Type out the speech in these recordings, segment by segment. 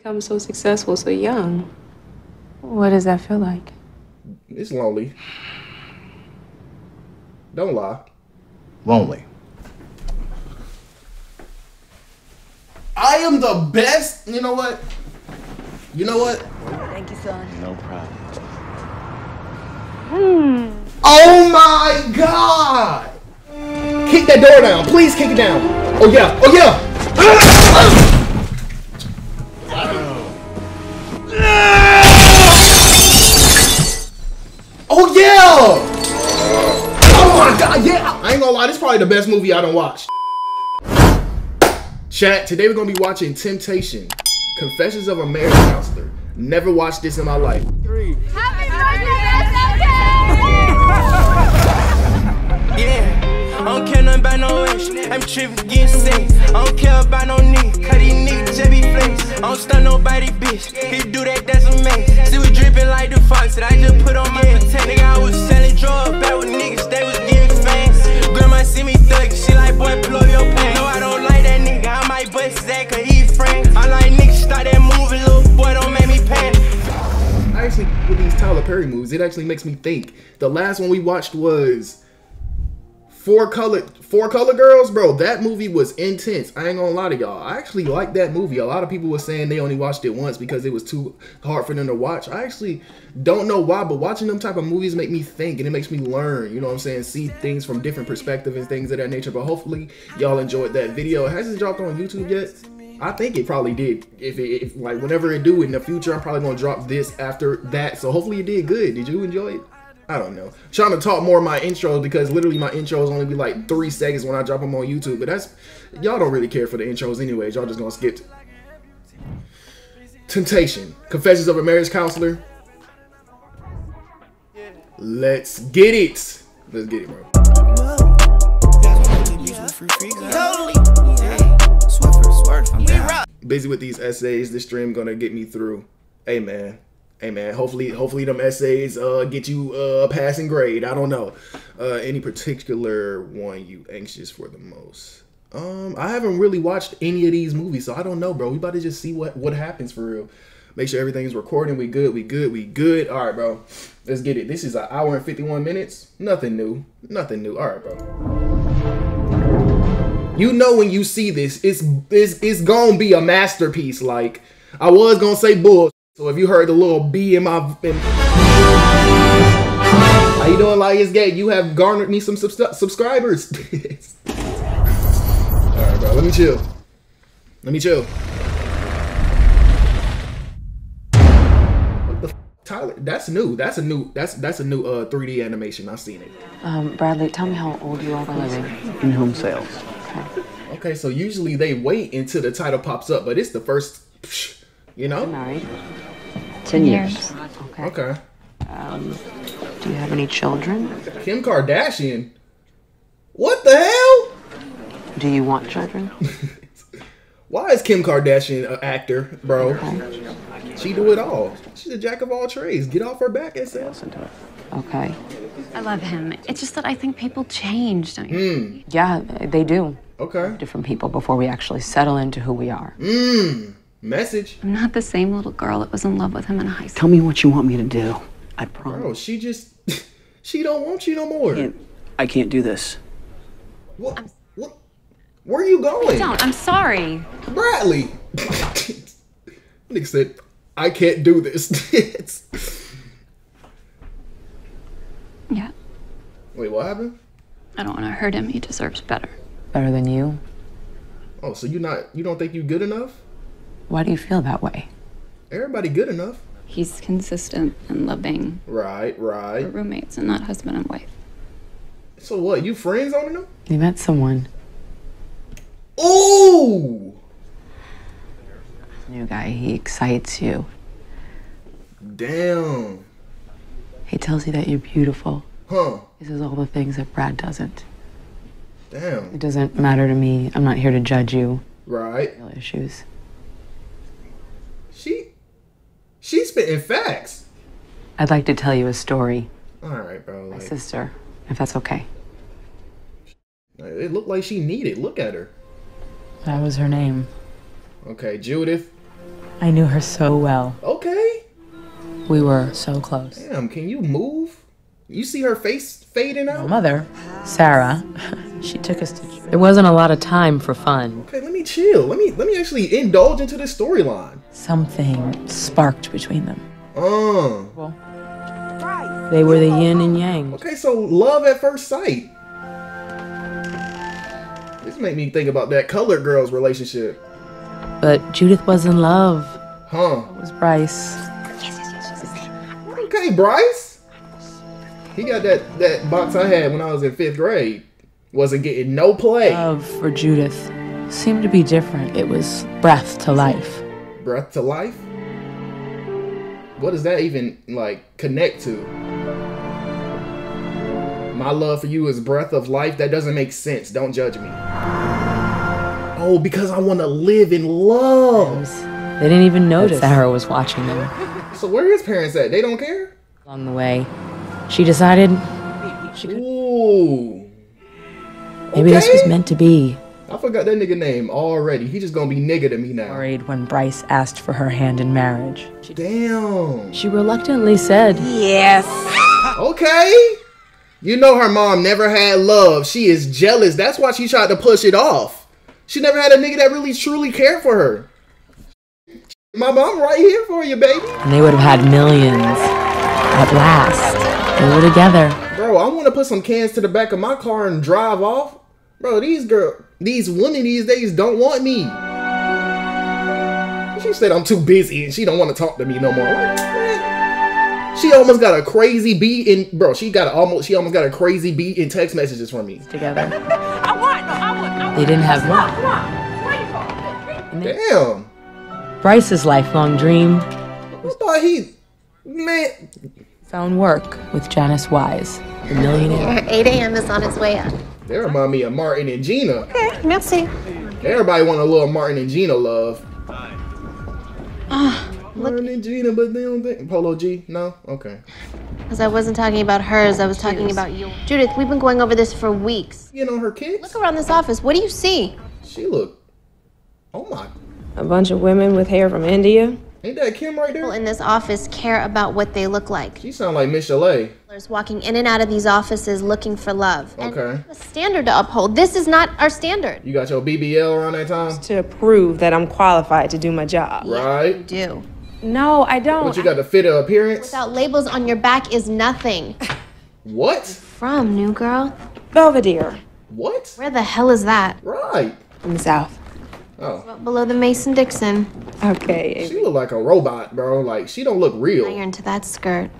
Become so successful so young. What does that feel like? It's lonely. Don't lie. Lonely. I am the best. You know what? You know what? Thank you, son. No problem. Hmm. Oh my god! Kick that door down. Please kick it down. Oh yeah. Oh yeah. My god, yeah! I ain't gonna lie, this is probably the best movie I done watched. Chat, today we're gonna be watching Temptation. Confessions of a Marriage Counselor. Never watched this in my life. Yeah, I don't care nothing about no wish. I'm tripping, getting sick. I don't care about no knee. Cut these niggas just be flex. I don't stun nobody, bitch. He do that, that's a man. See, we dripping like the fox that I just put on my pretend. Nigga, I was selling drugs back with niggas, they was getting fans. Grandma see me thug, she like, boy, up your pants. No, I don't like that nigga. I might bust his ass, cause he friend. I like niggas, start that moving, little boy, don't make me panic. I actually, with these Tyler Perry movies, it actually makes me think. The last one we watched was Four Color For Colored Girls, bro. That movie was intense. I ain't gonna lie to y'all. I actually liked that movie. A lot of people were saying they only watched it once because it was too hard for them to watch. I actually don't know why, but watching them type of movies make me think and it makes me learn. You know what I'm saying? See things from different perspectives and things of that nature. But hopefully y'all enjoyed that video. Hasn't dropped on YouTube yet. I think it probably did. If it if, like whenever it do in the future, I'm probably gonna drop this after that. So hopefully it did good. Did you enjoy it? I don't know. trying to talk more of my intros because literally my intros only be like three seconds when I drop them on YouTube. But that's y'all don't really care for the intros anyways. Y'all just gonna skip. Temptation. Confessions of a Marriage Counselor. Let's get it. Let's get it, bro. Busy with these essays. This stream gonna get me through. Hey man. Hey man. Hopefully, hopefully them essays uh get you uh, a passing grade. I don't know. Uh, any particular one you anxious for the most? Um, I haven't really watched any of these movies, so I don't know, bro. We about to just see what what happens for real. Make sure everything's recording. We good. We good. We good. All right, bro. Let's get it. This is an hour and fifty one minutes. Nothing new. Nothing new. All right, bro. You know when you see this, it's it's it's gonna be a masterpiece. Like I was gonna say bull. So if you heard the little B in my, in, how you doing, Lionsgate? You have garnered me some subs- subscribers. All right, bro. Let me chill. Let me chill. What the Tyler? That's new. That's a new. That's that's a new uh 3D animation. I've seen it. Um, Bradley, tell me how old you are for a living. In home sales. Okay. Okay, so usually they wait until the title pops up, but it's the first. You know? Married. Ten years. Okay. Okay. Um, do you have any children? Kim Kardashian. What the hell? Do you want children? Why is Kim Kardashian an actor, bro? She do it all. She's a jack of all trades. Get off her back and say. Listen to it. Okay. I love him. It's just that I think people change, don't you? Hmm. Yeah, they do. Okay. Different people before we actually settle into who we are. Mmm. Message. I'm not the same little girl that was in love with him in high school. Tell me what you want me to do. I promise. Bro, she just. she don't want you no more. can't, I can't do this. What? What? Where are you going? I Don't. I'm sorry. Bradley. Nick said, I can't do this. It's- Yeah. Wait, what happened? I don't want to hurt him. He deserves better. Better than you? Oh, so you not you don't think you're good enough? Why do you feel that way? Everybody good enough. He's consistent and loving. Right, We're right. roommates and not husband and wife. So what? You friends on him? You met someone. Ooh! New guy, he excites you. Damn. He tells you that you're beautiful. Huh. He says all the things that Brad doesn't. Damn. It doesn't matter to me. I'm not here to judge you. Right. Real issues. She she's spitting facts. I'd like to tell you a story. All right, bro. My sister, if that's okay. it looked like she needed. Look at her. That was her name. Okay, Judith. I knew her so well. Okay. We were so close. Damn, can you move? You see her face fading out? Mother, Sarah, she took us to. There wasn't a lot of time for fun. Okay, let me chill. Let me let me actually indulge into this storyline. Something sparked between them. Uh. They were the yin and yang. Okay, so love at first sight. This made me think about that colored girl's relationship. But Judith was in love. Huh. It was Bryce. Yes, yes, yes. Okay, Bryce. He got that that box I had when I was in fifth grade. Wasn't getting no play. Love for Judith seemed to be different. It was breath to life. Breath to life. What does that even like connect to? My love for you is breath of life. That doesn't make sense. Don't judge me. Oh, because I want to live in love. They didn't even notice Sarah was watching them. So where his parents at? They don't care. Along the way, she decided Ooh. Maybe this was meant to be. I forgot that nigga name already. He just gonna be nigga to me now. Worried when Bryce asked for her hand in marriage. She, Damn. She reluctantly said, Yes. Okay. You know her mom never had love. She is jealous. That's why she tried to push it off. She never had a nigga that really truly cared for her. My mom right here for you, baby. and they would have had millions. At last, they were together. Bro, I want to put some cans to the back of my car and drive off. Bro, these girl, these women these days don't want me. She said I'm too busy and she don't want to talk to me no more. Like. She almost got a crazy beat in, bro. She got a, almost, she almost got a crazy beat in text messages from me. Together. I want, no, I want, I want. They didn't have much. Damn. Bryce's lifelong dream I thought he, man. found work with Janice Wise, the millionaire. 8 a.m. is on its way up. They remind me of Martin and Gina. Okay, merci. Everybody want a little Martin and Gina love. Ah, Martin and Gina, but they don't think Polo G. No, okay. Because I wasn't talking about hers, I was talking about you. Judith, we've been going over this for weeks. You know her kids. Look around this office. What do you see? She look. Oh my. A bunch of women with hair from India. Ain't that Kim right People there? in this office care about what they look like. She sound like Miss Chalet. There's walking in and out of these offices looking for love. Okay. we a standard to uphold. This is not our standard. You got your BBL around that time? To prove that I'm qualified to do my job. You Right. do. No, I don't. But you got the fit of appearance? Without labels on your back is nothing. What? From, new girl? Belvedere. What? Where the hell is that? Right. From the South. Oh. Below the Mason Dixon. Okay. She look like a robot, bro. Like, she don't look real. Now real. you're into that skirt,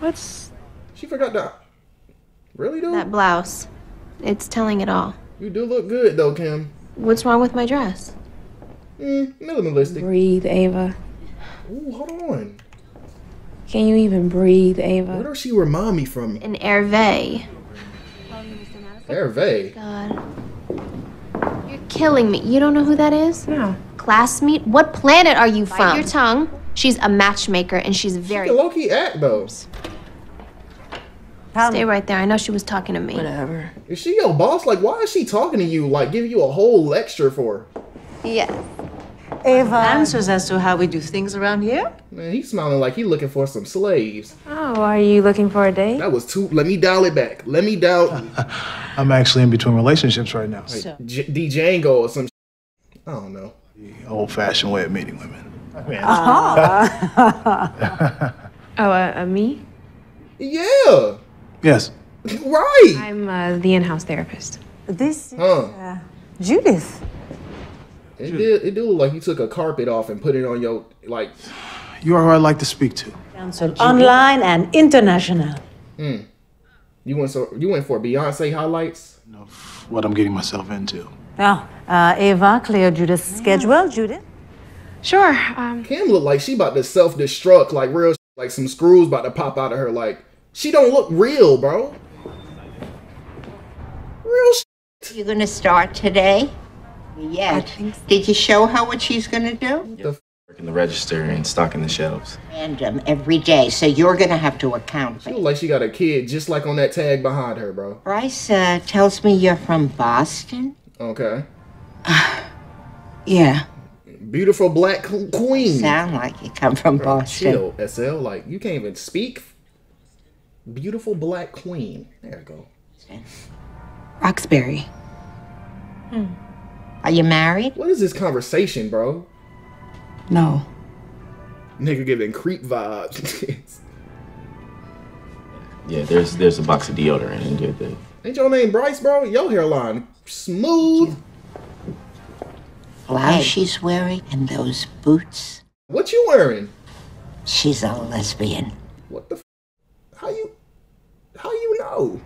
What's She forgot to. Really, though? that blouse. It's telling it all. You do look good, though, Kim. What's wrong with my dress? Mm, minimalistic. breathe, Ava? Ooh, hold on. Can you even breathe, Ava? Where does she remind me from? An Hervé. Hervé. God. You're killing me. You don't know who that is? No. Classmate? What planet are you from? Bite your tongue. She's a matchmaker and she's very. The low key act, though. Stay um, right there. I know she was talking to me. Whatever. Is she your boss? Like, why is she talking to you? Like, giving you a whole lecture for? Yes. Answers as to how we do things around here? Man, he's smiling like he looking for some slaves. Oh, are you looking for a date? That was too. Let me dial it back. Let me dial I'm actually in between relationships right now. J- D Django or some. sh- I don't know. The old fashioned way of meeting women. Oh, uh, uh, me? Yeah. Yes. Right. I'm uh, the in-house therapist. This is Huh. Judith. It did. It do look like you took a carpet off and put it on your like. You are who I'd like to speak to. Council online and international. Hmm. You went so. You went for Beyonce highlights. No, What I'm getting myself into. Now, uh, Ava, clear Judith's schedule. Judith? Sure. Um, Kim look like she about to self destruct. Like real. Like some screws about to pop out of her. Like she don't look real, bro. Real. sh- You gonna start today? Yet. Did you show her what she's gonna do? in the register and stocking the shelves. Random every day, so you're gonna have to account She look like she got a kid just like on that tag behind her, bro. Bryce uh, tells me you're from Boston. Okay. Yeah. Beautiful black queen. Sound like you come from Bro, Boston. chill, SL. Like you can't even speak. Beautiful black queen. There you go. Roxbury. Are you married? What is this conversation, bro? No. Nigga giving creep vibes. Yeah, there's there's a box of deodorant in there. that- Ain't your name Bryce, bro? Your hairline smooth. Blouse she's wearing and those boots. What you wearing? She's a lesbian. What the? F- how you? How you know?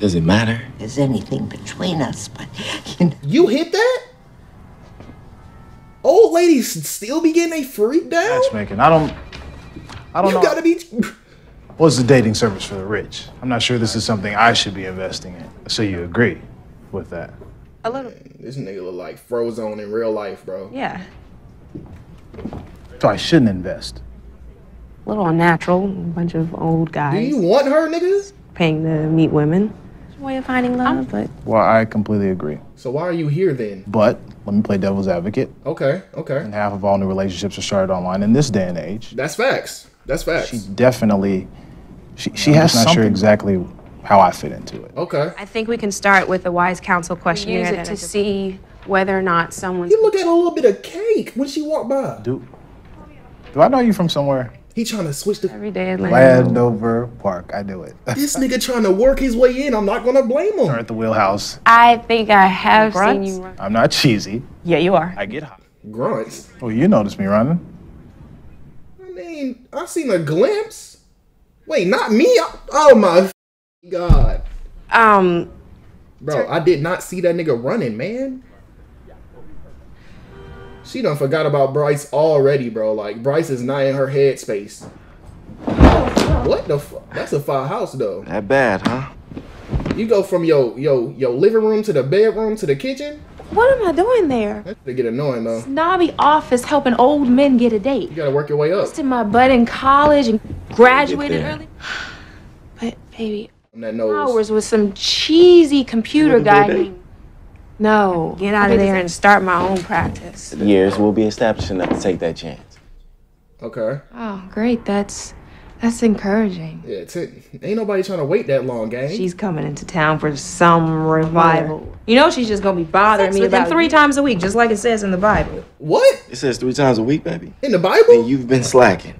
Does it matter? There's anything between us, but you know. You hit that? Old ladies should still be getting a freak down? Matchmaking. I don't. I don't You know. gotta be. What's the dating service for the rich? I'm not sure this is something I should be investing in. So you agree with that? A little. This nigga look like Frozone in real life, bro. Yeah. So I shouldn't invest. A little unnatural. A bunch of old guys. Do you want her, niggas? paying to meet women. It's a way of finding love, I'm, but Well, I completely agree. So why are you here then? But let me play devil's advocate. Okay, okay. And half of all new relationships are started online in this day and age. That's facts. That's facts. She definitely. She, she has not sure exactly how I fit into it. Okay. I think we can start with the wise counsel questionnaire Use it to see whether or not someone's. You look at a little bit of cake when she walked by. Do, do I know you from somewhere? He trying to switch the. Every day, Atlanta. Landover Park. I do it. This nigga trying to work his way in. I'm not gonna blame him. Start at the wheelhouse. I think I have seen you run. I'm not cheesy. Yeah, you are. I get hot. Grunts. Well, you noticed me running. I mean, I seen a glimpse. Wait, not me. I- oh my god, Um, bro! I did not see that nigga running, man. She done forgot about Bryce already, bro. Like Bryce is not in her headspace. What the fuck? That's a fire house though. That bad, huh? You go from your your your living room to the bedroom to the kitchen. What am I doing there? That should get annoying though. Snobby office helping old men get a date. You gotta work your way up. Busted my butt in college and graduated early. But baby, that nose. hours with some cheesy computer wanna do a guy named. No. get out of there and start my own practice. Years will be established enough to take that chance. Okay. Oh, great. That's that's encouraging. Yeah, t- ain't nobody trying to wait that long, gang. She's coming into town for some revival. You know she's just gonna be bothering Sex me with about him three times a week, just like it says in the Bible. What? It says three times a week, baby. In the Bible? Then you've been slacking.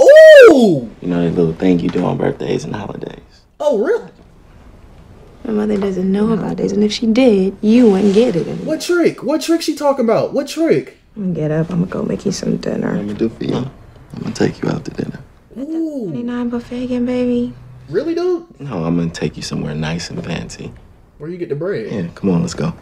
Ooh! You know that little thing you do on birthdays and holidays. Oh, really? My mother doesn't know about this, and if she did, you wouldn't get it. And What trick? What trick she talking about? What trick? I'm gonna get up. I'm gonna go make you some dinner. What I'm gonna do for you? I'm gonna take you out to dinner. Ooh. 29 buffet again, baby. Really, dude? No, I'm gonna take you somewhere nice and fancy. Where you get the bread? Yeah, come on, let's go.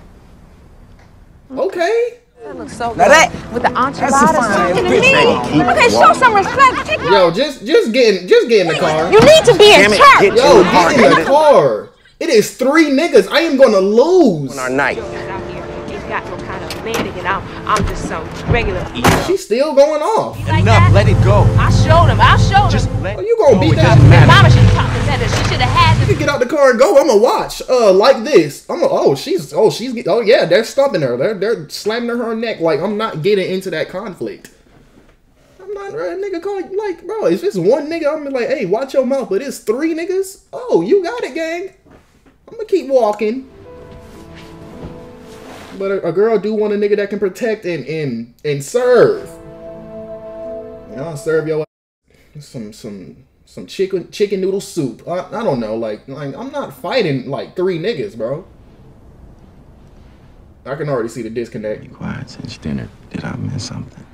Okay. That looks so Now good. that- With the enchiladas fine talking to bitch, me. baby. Keep Okay, show some respect. Take Yo, just just get in, just get in the car. You need to be in Damn it, church. get to Yo, get in the car. It is three niggas. I am gonna lose. On our night. Out here, ain't got no kind of man, and I'm, I'm just some regular. She's still going off. Enough, let it go. I showed him. I showed Just him. let Oh, you gonna beat it that? doesn't. Mama should have taught me better. She should have had You the. can get out the car and go. I'm gonna watch. Uh, like this. I'm gonna. Oh, she's. Oh, she's. Oh, yeah. They're stomping her. They're they're slamming her, her neck. Like I'm not getting into that conflict. I'm not a nigga calling like, bro. If it's one nigga, I'm like, hey, watch your mouth. But it's three niggas. Oh, you got it, gang. I'm gonna keep walking. But a, a girl do want a nigga that can protect and and and serve. You know, serve your ass some some some chicken chicken noodle soup. I, I don't know, like like I'm not fighting like three niggas, bro. I can already see the disconnect. You Quiet since dinner. Did I miss something?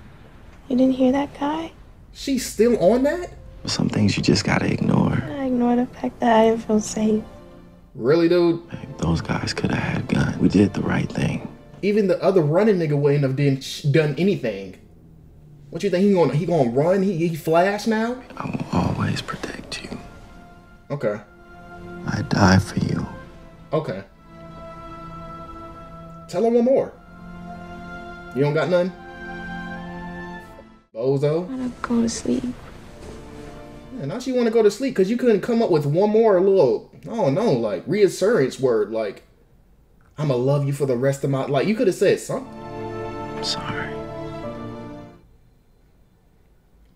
You didn't hear that guy? She's still on that? Some things you just gotta ignore. I ignored the fact that I didn't feel safe. Really, dude? Babe, those guys could have had guns. We did the right thing. Even the other running nigga wouldn't have done, done anything. What you think he gonna he gonna run? He he flash now? I will always protect you. Okay, I die for you. okay. Tell him one more. You don't got none? Bozo. I want to go to sleep. Man, now she want to go to sleep because you couldn't come up with one more little, oh no like reassurance word, like, I'm going to love you for the rest of my life. You could have said something. I'm sorry.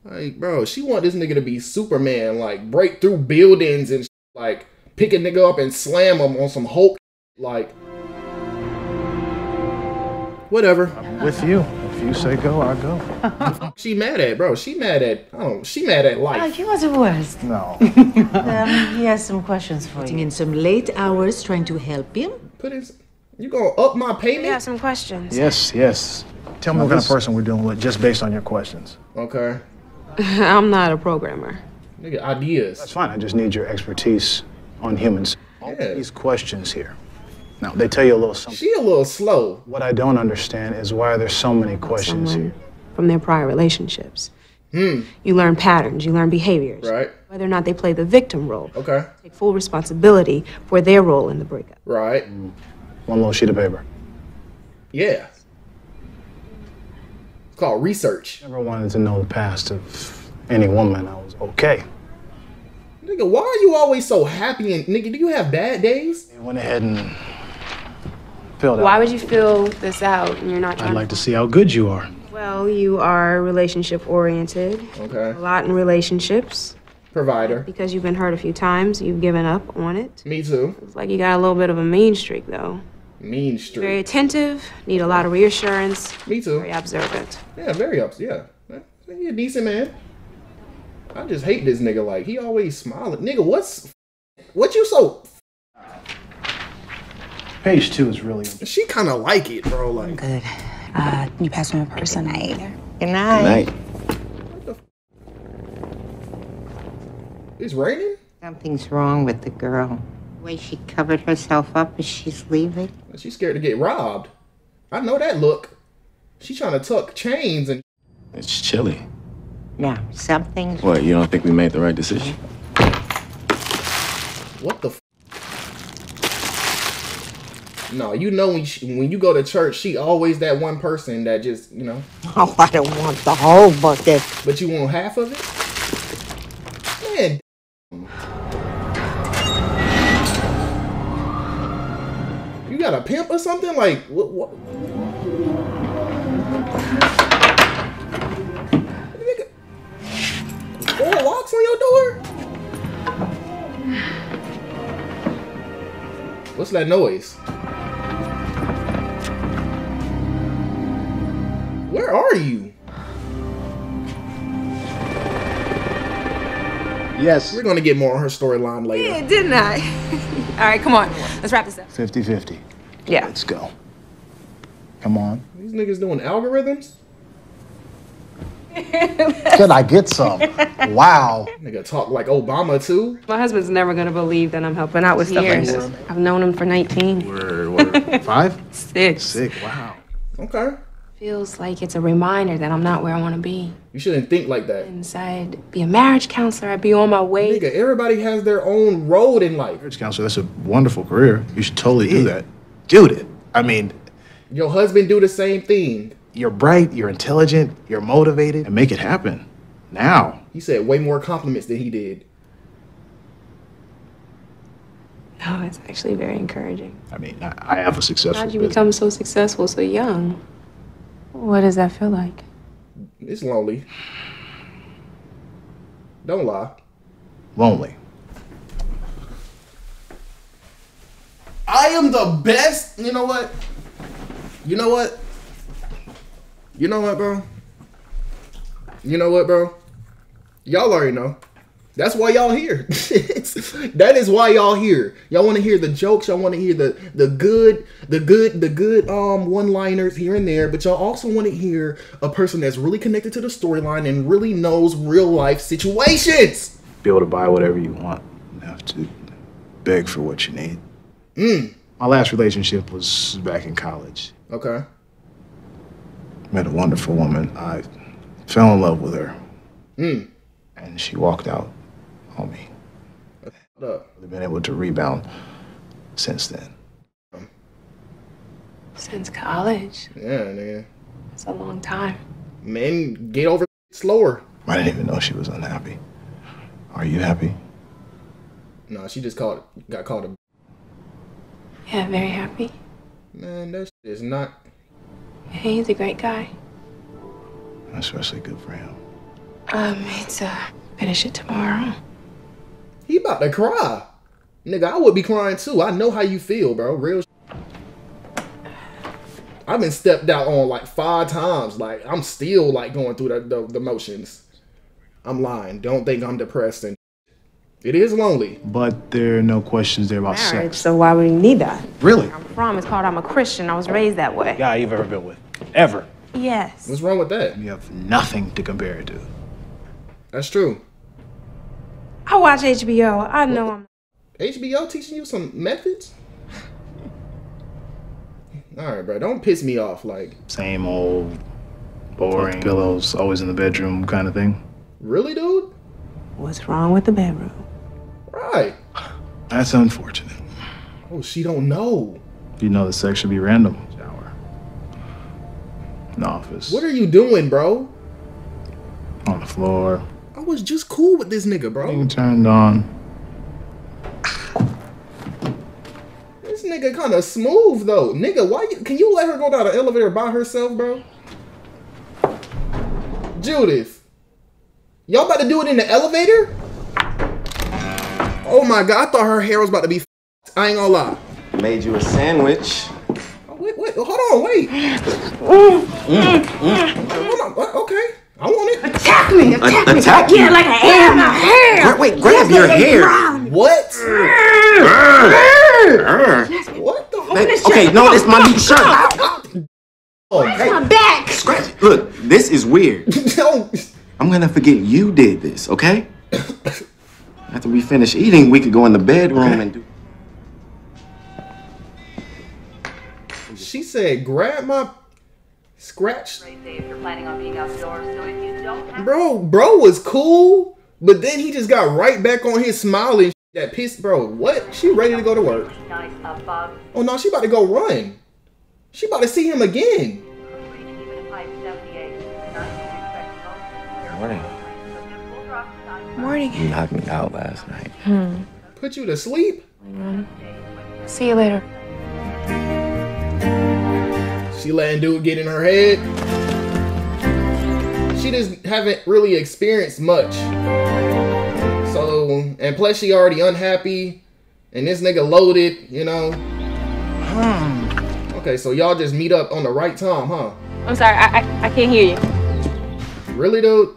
Like, bro, she want this nigga to be Superman, like, break through buildings and, like, pick a nigga up and slam him on some Hulk, like, whatever. I'm with you. If you say go, I go. she mad at, bro. She mad at. oh. She mad at Oh, life. he was the worst. No. um, he has some questions for Putting you. in some late hours trying to help him. Put his. You gonna up my We payment? have some questions. Yes, yes. Tell me Now what kind of person we're dealing with just based on your questions. Okay. I'm not a programmer. Nigga, ideas. That's fine. I just need your expertise on humans. All Yeah. these questions here. Now, they tell you a little something. She a little slow. What I don't understand is why there's so many questions Someone here. from their prior relationships. Hmm. You learn patterns, you learn behaviors. Right. Whether or not they play the victim role. Okay. Take full responsibility for their role in the breakup. Right. One little sheet of paper. Yeah. It's called research. Never wanted to know the past of any woman. I was okay. Nigga, why are you always so happy and nigga? Do you have bad days? I went ahead and filled Why out. would you fill this out and you're not trying I'd like to see how good you are. Well, you are relationship oriented. Okay. A lot in relationships. Provider. Because you've been hurt a few times, you've given up on it. Me too. It's like you got a little bit of a mean streak, though. Mean streak. Very attentive, need a lot of reassurance, Me too. very observant. Yeah, very ups. Yeah. He a decent man. I just hate this nigga. Like he always smiling. Nigga, what's what you so? Page two is really. She kind of like it, bro. Like Good. Uh, you pass me a purse person. Good night. Good night. it's raining. Something's wrong with the girl. The way she covered herself up as she's leaving. She's scared to get robbed. I know that look. She's trying to tuck chains and. It's chilly. Yeah, something's What, you don't think we made the right decision? What the? No, you know when she, when you go to church, she always that one person that just you know. Oh, I don't want the whole bucket. But you want half of it? Man. You got a pimp or something? Like what? what? Four locks on your door? What's that noise? Where are you? Yes. We're gonna get more on her storyline later. Yeah, didn't I? All right, come on. Let's wrap this up. 50 50. Yeah. Let's go. Come on. These niggas doing algorithms? Can I get some? Wow. Nigga talk like Obama too. My husband's never gonna believe that I'm helping out with stuff like this. I've known him for 19. Word, word. Five? Six. Sick. Wow. Okay. Feels like it's a reminder that I'm not where I want to be. You shouldn't think like that. Inside, be a marriage counselor. I'd be on my way. Nigga, everybody has their own road in life. Marriage counselor, that's a wonderful career. You should totally do that. Judith, I mean, Your husband do the same thing. You're bright, you're intelligent, you're motivated, and make it happen. Now. He said way more compliments than he did. No, it's actually very encouraging. I mean, I, I have a successful How'd you business. become so successful so young? What does that feel like? It's lonely. Don't lie. Lonely. I am the best. You know what? You know what? You know what, bro? You know what, bro? Y'all already know. That's why y'all here. that is why y'all here. Y'all want to hear the jokes. Y'all want to hear the the good, the good, the good um one-liners here and there. But y'all also want to hear a person that's really connected to the storyline and really knows real life situations. Be able to buy whatever you want. You have to beg for what you need. Mm. My last relationship was back in college. Okay. Met a wonderful woman. I fell in love with her. Mm. And she walked out on me. What? I've been able to rebound since then. Since college. Yeah, nigga. It's a long time. Men get over slower. I didn't even know she was unhappy. Are you happy? No, she just called got called a Yeah, very happy. man. That shit is not. He's a great guy. Especially good for him. Um, it's uh, finish it tomorrow. He about to cry. Nigga, I would be crying too. I know how you feel, bro. Real. I've been stepped out on like five times. Like I'm still like going through the, the, the motions. I'm lying. Don't think I'm depressed and it is lonely. But there are no questions there about Marriage, sex. so why would you need that? Really? I'm from. It's called I'm a Christian. I was raised that way. Guy you've ever been with. Ever. Yes. What's wrong with that? You have nothing to compare it to. That's true. I watch HBO. I know I'm. HBO teaching you some methods? All right, bro. Don't piss me off. Like, Same old boring pillows, always in the bedroom kind of thing. really, dude? What's wrong with the bedroom? Right. That's unfortunate. Oh, she don't know. You know the sex should be random. Shower. In the office. What are you doing, bro? On the floor. I was just cool with this nigga, bro. Being turned on. This nigga kind of smooth though. Nigga, why you, can you let her go down the elevator by herself, bro? Judith. Y'all about to do it in the elevator? Oh my god, I thought her hair was about to be f***ed. I ain't gonna lie. Made you a sandwich. Oh, wait, wait, hold on, wait. Mm, mm. Hold on, what? okay. I want it. Attack me! Attack me. attack you? Yeah, like an hair in my hair. Gra- wait, grab your hair. What? What What the Hey, okay, no, it's my new shirt. Oh, oh, oh. My back. Scratch it. Look, this is weird. no. I'm gonna forget you did this, okay? After we finish eating, we could go in the bedroom and do. She said, grab my scratch. If you're planning on being outdoors, so if you don't have Bro, bro was cool, but then he just got right back on his smiling that pissed bro. What? She ready to go to work. Oh no, she about to go run. She about to see him again. even if I'm 78, none to expect most. Morning. Morning. You knocked me out last night. Hmm. Put you to sleep. See you later. She letting dude get in her head. She just haven't really experienced much. So, and plus she already unhappy, and this nigga loaded, you know. Hmm. Okay, so y'all just meet up on the right time, huh? I'm sorry. I, I, I can't hear you. Really, dude?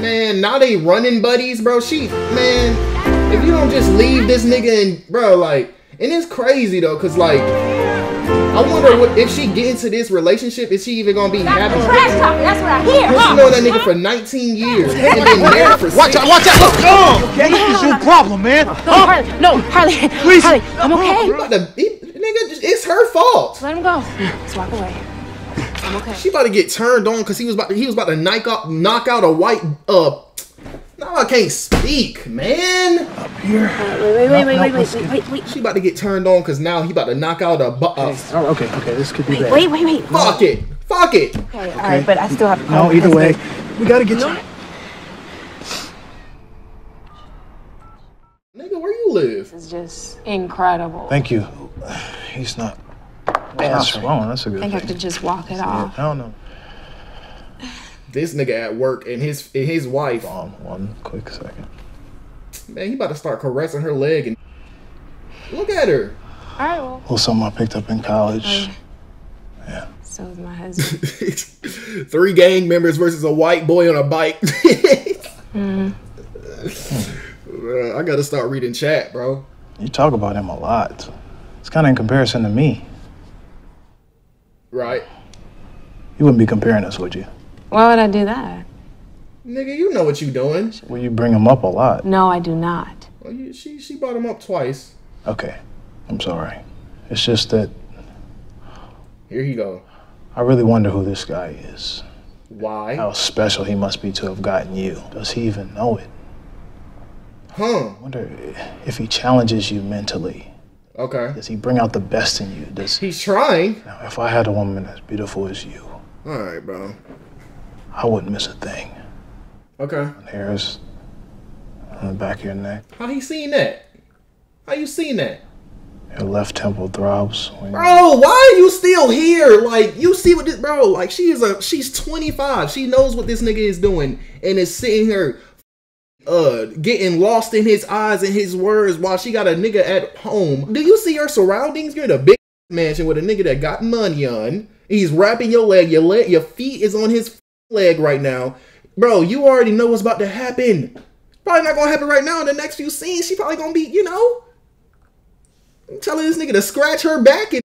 Man, now they running buddies, bro. She, man, if you don't just leave this nigga and, bro, like, and it's crazy though, cause like, I wonder what if she get into this relationship, is she even gonna be happy? Trash talking. That's what I hear. Cause she huh? known that nigga for 19 years and been married for Watch six. out, watch out! Look, oh, okay? This is your problem, man. No, Harley. No, Harley. Harley, I'm okay. You about to, he- nigga, it's her fault. Let him go. Just walk away. I'm okay. She about to get turned on because he was about to, he was about to knock out knock out a white uh. No, I can't speak, man. Up here. Wait, wait, wait, wait, wait, wait, wait, wait. She about to get turned on because now he about to knock out a. Bu- okay. Oh, okay, okay. This could be wait, bad. Wait, wait, wait. Fuck it. Fuck it. Okay, okay. all right, but I still have. to. No, either way, thing. we gotta get no. Nigga, where you live? This is just incredible. Thank you. He's not. That's wrong? That's a good. I think thing. I could just walk it off. I don't know. This nigga at work and his and his wife. On one quick second. Man, he about to start caressing her leg and look at her. All right, well, Well, something I picked up in college. Yeah. So is my husband. Three gang members versus a white boy on a bike. Mm. Bruh, I gotta start reading chat, bro. You talk about him a lot. It's kind of in comparison to me. Right, You wouldn't be comparing us, would you? Why would I do that? nigga, you know what you doing. Well, you bring him up a lot. No, I do not. Well, you, she she brought him up twice. Okay, I'm sorry. It's just that Here you go. I really wonder who this guy is. Why? How special he must be to have gotten you. Does he even know it? Huh? I wonder if he challenges you mentally. Okay. Does he bring out the best in you? Does He's trying. now, if I had a woman as beautiful as you, All right, bro. I wouldn't miss a thing. Okay. Hairs on the back of your neck. How he seen that? How you seen that? Your left temple throbs. When Bro, why are you still here? Like, you see what this bro, like she is a she's 25. She knows what this nigga is doing and is sitting here uh getting lost in his eyes and his words while she got a nigga at home. Do you see her surroundings? You're in a big mansion with a nigga that got money on. He's wrapping your leg. Your leg, your feet is on his leg right now. Bro, you already know what's about to happen. Probably not gonna happen right now. In the next few scenes, she probably gonna be, you know, I'm telling this nigga to scratch her back and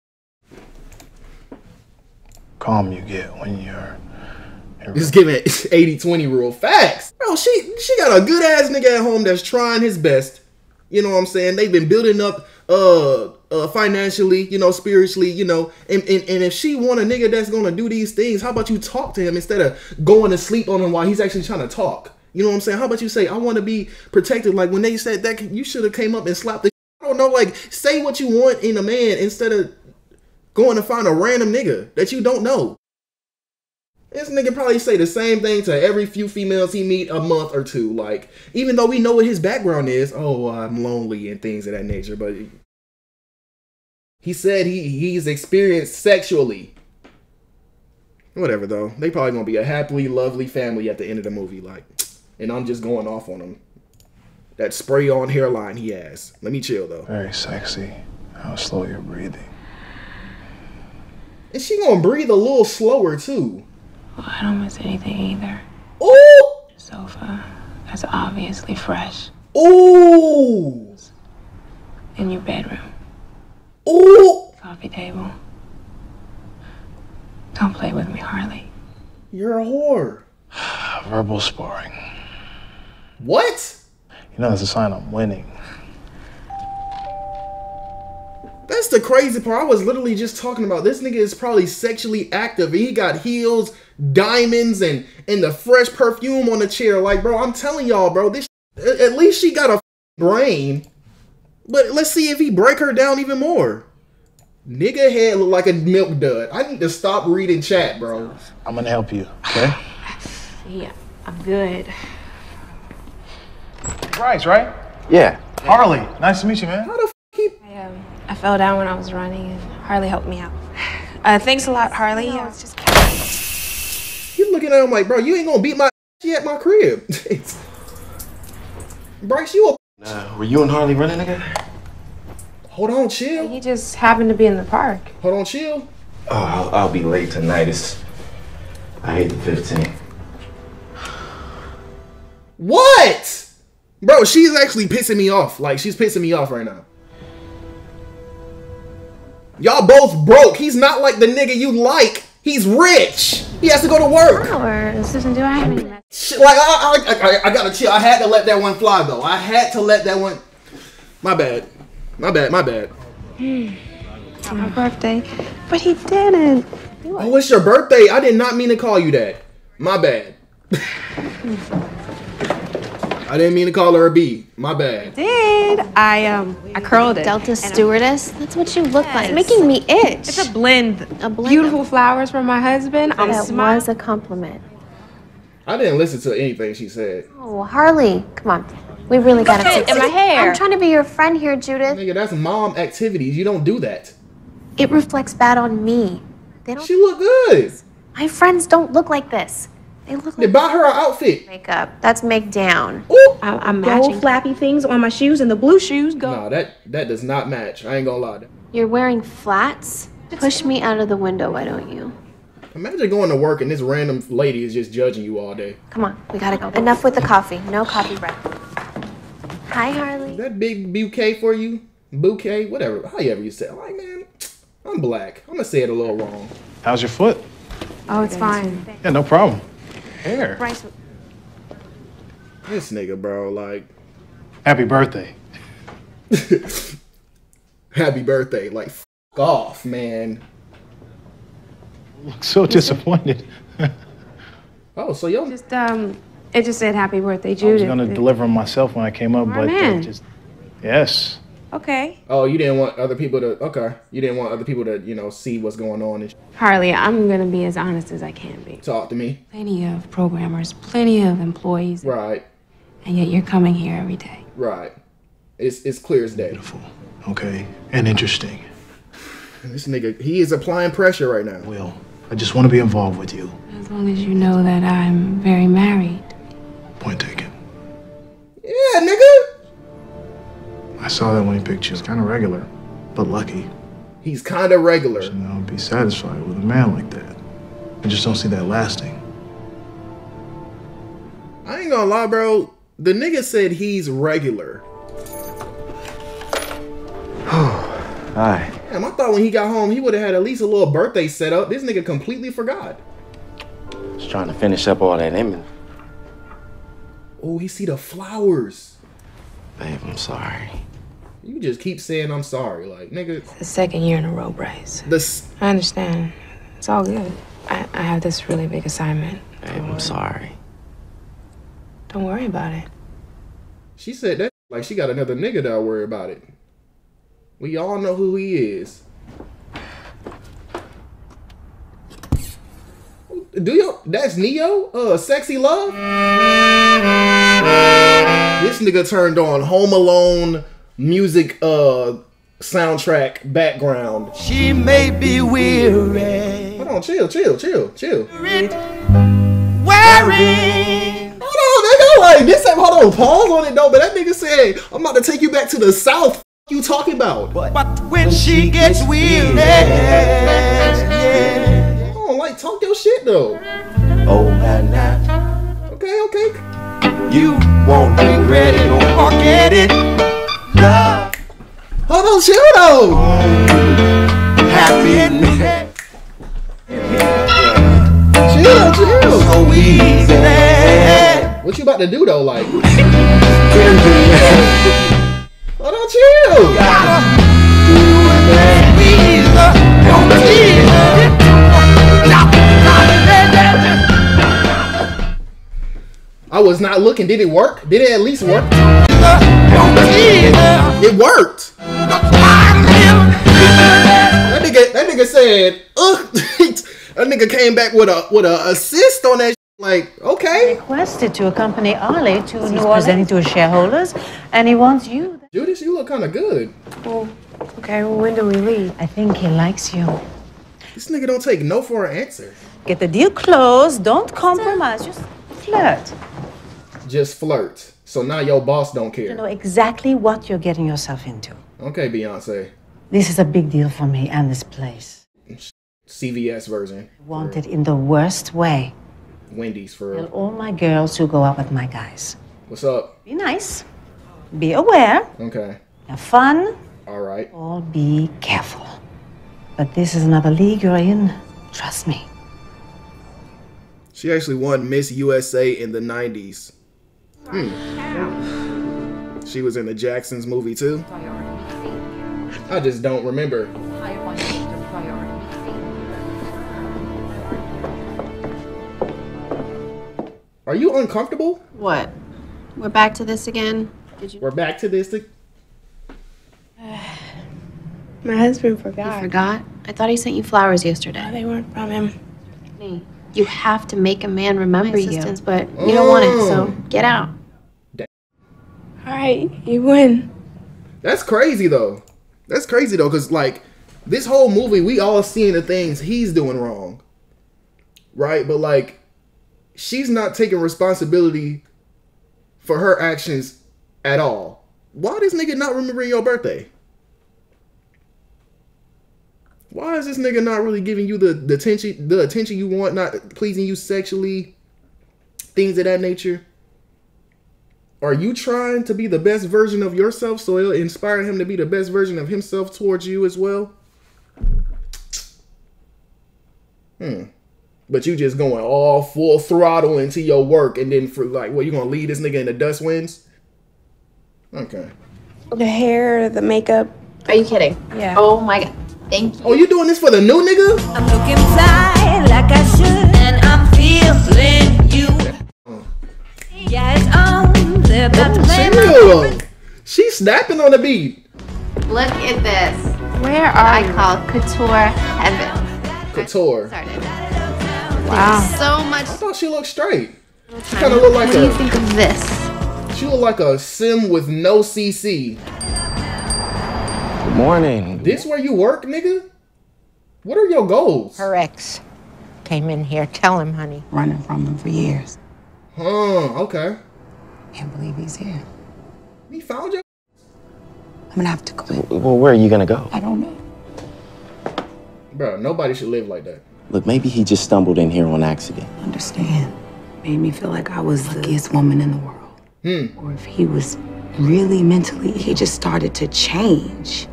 calm you get when you're. just give it 80-20 rule. Facts. Bro, she she got a good ass nigga at home that's trying his best. You know what I'm saying? They've been building up uh uh financially, you know, spiritually, you know, and, and, and if she want a nigga that's gonna do these things, how about you talk to him instead of going to sleep on him while he's actually trying to talk? You know what I'm saying? How about you say, I want to be protected? Like when they said that, you should have came up and slapped the. I don't know, like say what you want in a man instead of going to find a random nigga that you don't know. This nigga probably say the same thing to every few females he meet a month or two. Like, even though we know what his background is, oh, I'm lonely and things of that nature. But he said he he's experienced sexually. Whatever though, they probably gonna be a happily, lovely family at the end of the movie. Like, and I'm just going off on him. That spray on hairline he has. Let me chill though. Very sexy. How slow you're breathing. And she gonna breathe a little slower too. Well, I don't miss anything either. Ooh! Sofa. That's obviously fresh. Ooh! In your bedroom. Ooh! Coffee table. Don't play with me, Harley. You're a whore. Verbal sparring. What? You know that's a sign I'm winning. That's the crazy part. I was literally just talking about this nigga is probably sexually active. He got heels, diamonds, and and the fresh perfume on the chair. Like, bro, I'm telling y'all, bro, this at least she got a brain. But let's see if he break her down even more. Nigga head look like a milk dud. I need to stop reading chat, bro. I'm gonna help you, okay? Yeah, I'm good. Bryce, right? Yeah. Harley, nice to meet you, man. How the I, um, I fell down when I was running, and Harley helped me out. Uh, thanks a lot, Harley. I was just You looking at him like, bro, you ain't gonna beat my at my crib. Bryce, you a Uh, were you and Harley running together? hold on, chill. He just happened to be in the park. Hold on, chill. Oh, I'll, I'll be late tonight. It's I hate the 15. What? Bro, she's actually pissing me off. Like, she's pissing me off right now. Y'all both broke. He's not like the nigga you like. He's rich. He has to go to work. Susan, do I have any Like, I, I, I, I gotta chill. I had to let that one fly, though. I had to let that one. My bad. My bad. My bad. On my birthday, but he didn't. Oh, it's your birthday. I did not mean to call you that. My bad. I didn't mean to call her a B. My bad. Did I um I curled it. Delta stewardess? That's what you look like. Yes. Making me itch. It's a blend. A blend Beautiful flowers from my husband. I'm that smiling. was a compliment. I didn't listen to anything she said. Oh, Harley, come on. We really gotta Hey, fix in it. my hair. I'm trying to be your friend here, Judith. Nigga, that's mom activities. You don't do that. It reflects bad on me. They don't. She look good. My friends don't look like this. They look They buy her an outfit. makeup. That's make down. I, I'm matching flappy things on my shoes and the blue shoes go. Nah, that that does not match. I ain't gonna lie. To You're wearing flats. Push me out of the window, why don't you? Imagine going to work and this random lady is just judging you all day. Come on, we gotta go. Enough with the coffee. No coffee break. Hi, Harley. That big bouquet for you, bouquet, whatever, however you say. it. Like man, I'm black. I'm gonna say it a little wrong. How's your foot? Oh, it's fine. Yeah, no problem. Hair. Bryce, This nigga, bro, like, Happy birthday. happy birthday. Like, f- off, man. Look so disappointed. Oh, so y'all just um, it just said happy birthday, I was gonna deliver 'em myself when I came up, My but man. just yes. Okay. Oh, you didn't want other people to. Okay, you didn't want other people to, you know, see what's going on and sh- Harley, I'm gonna be as honest as I can be. talk to me. Plenty of programmers, plenty of employees, Right, and yet you're coming here every day. right. It's it's clear as day. Beautiful. Okay. And interesting. And this nigga, he is applying pressure right now. Will, I just want to be involved with you. As long as you know that I'm very married. Point taken. Yeah, nigga. I saw that when he picked you. It's kind of regular, but lucky. He's kind of regular. You know, be satisfied with a man like that. I just don't see that lasting. I ain't gonna lie, bro. The nigga said he's regular. Hi. Damn, I thought when he got home he would have had at least a little birthday set up. This nigga completely forgot. Just trying to finish up all that image. Oh, he see the flowers. Babe, I'm sorry. You just keep saying I'm sorry, like nigga. The second year in a row, Bryce. This I understand. It's all good. I, I have this really big assignment. Babe, I'm sorry. Don't worry about it. She said that like she got another nigga that'll worry about it. We all know who he is. Do you? That's Ne-Yo. Uh, sexy love. This nigga turned on Home Alone music. Uh, soundtrack background. She may be weary. Hold on, chill, chill, chill, chill. Wearing. Hold on, nigga. Like this. ain't- Hold on. Pause on it though. But that nigga said, "I'm about to take you back to the south." You talking about? But when she gets weary, yeah. Hold on, like talk your shit though. Oh, na na. Okay, okay. You won't regret it or forget it. Love. Hold on, chill though. Happiness. Chill, chill. So easy. What you about to do though? Like, hold on, chill. I was not looking. Did it work? Did it at least work? It worked. That nigga, that nigga said, "Ugh." that nigga came back with a with a assist on that. Like, okay. Requested to accompany Ali to He's New Orleans. presenting to his shareholders, and he wants you. Judith, you look kind of good. Well, okay, well, when do we leave? I think he likes you. This nigga don't take no for an answer. Get the deal closed. Don't compromise. Just flirt. Just flirt. So now your boss don't care. You know exactly what you're getting yourself into. Okay, Beyonce. This is a big deal for me and this place. CVS version. Want it in the worst way. Wendy's for Tell all my girls who go out with my guys. What's up? Be nice. Be aware. Okay. Have fun. All right. All be careful. But this is another league you're in. Trust me. She actually won Miss USA in the 90s. Hmm. She was in the Jacksons movie too. I just don't remember. Are you uncomfortable? What? We're back to this again? Did you? We're back to this. My husband You forgot. forgot? I thought he sent you flowers yesterday. They weren't from him. Hey, You have to make a man remember you. But you don't want it, so mm. get out. All right, you win. That's crazy though. That's crazy though, cause like this whole movie, we all seeing the things he's doing wrong, right? But like, she's not taking responsibility for her actions at all. Why does nigga not remembering your birthday? Why is this nigga not really giving you the, the attention the attention you want, not pleasing you sexually, things of that nature? Are you trying to be the best version of yourself so it'll inspire him to be the best version of himself towards you as well? Hmm. But you just going all full throttle into your work and then for like what you gonna leave this nigga in the dust winds? Okay. The hair, the makeup. Are you kidding? Yeah. Oh my god. Thank you. Oh, you doing this for the new nigga? I'm looking fly like I should, and I'm feeling you. Yeah, it's on. They're about to oh, play my She's snapping on the beat. Look at this. Where are I you? call couture heaven. Couture. Started. Wow. So much. I thought she looked straight. She kind of look like What do you think of this? She look like a sim with no CC. Good morning. This where you work, nigga? What are your goals? Her ex came in here. Tell him, honey. Running from him for years. Huh, okay. Can't believe he's here. He found you? I'm gonna have to quit. Well, where are you gonna go? I don't know. Bro, nobody should live like that. Look, maybe he just stumbled in here on accident. Understand? Made me feel like I was the luckiest woman in the world. Hmm. Or if he was really mentally, he just started to change.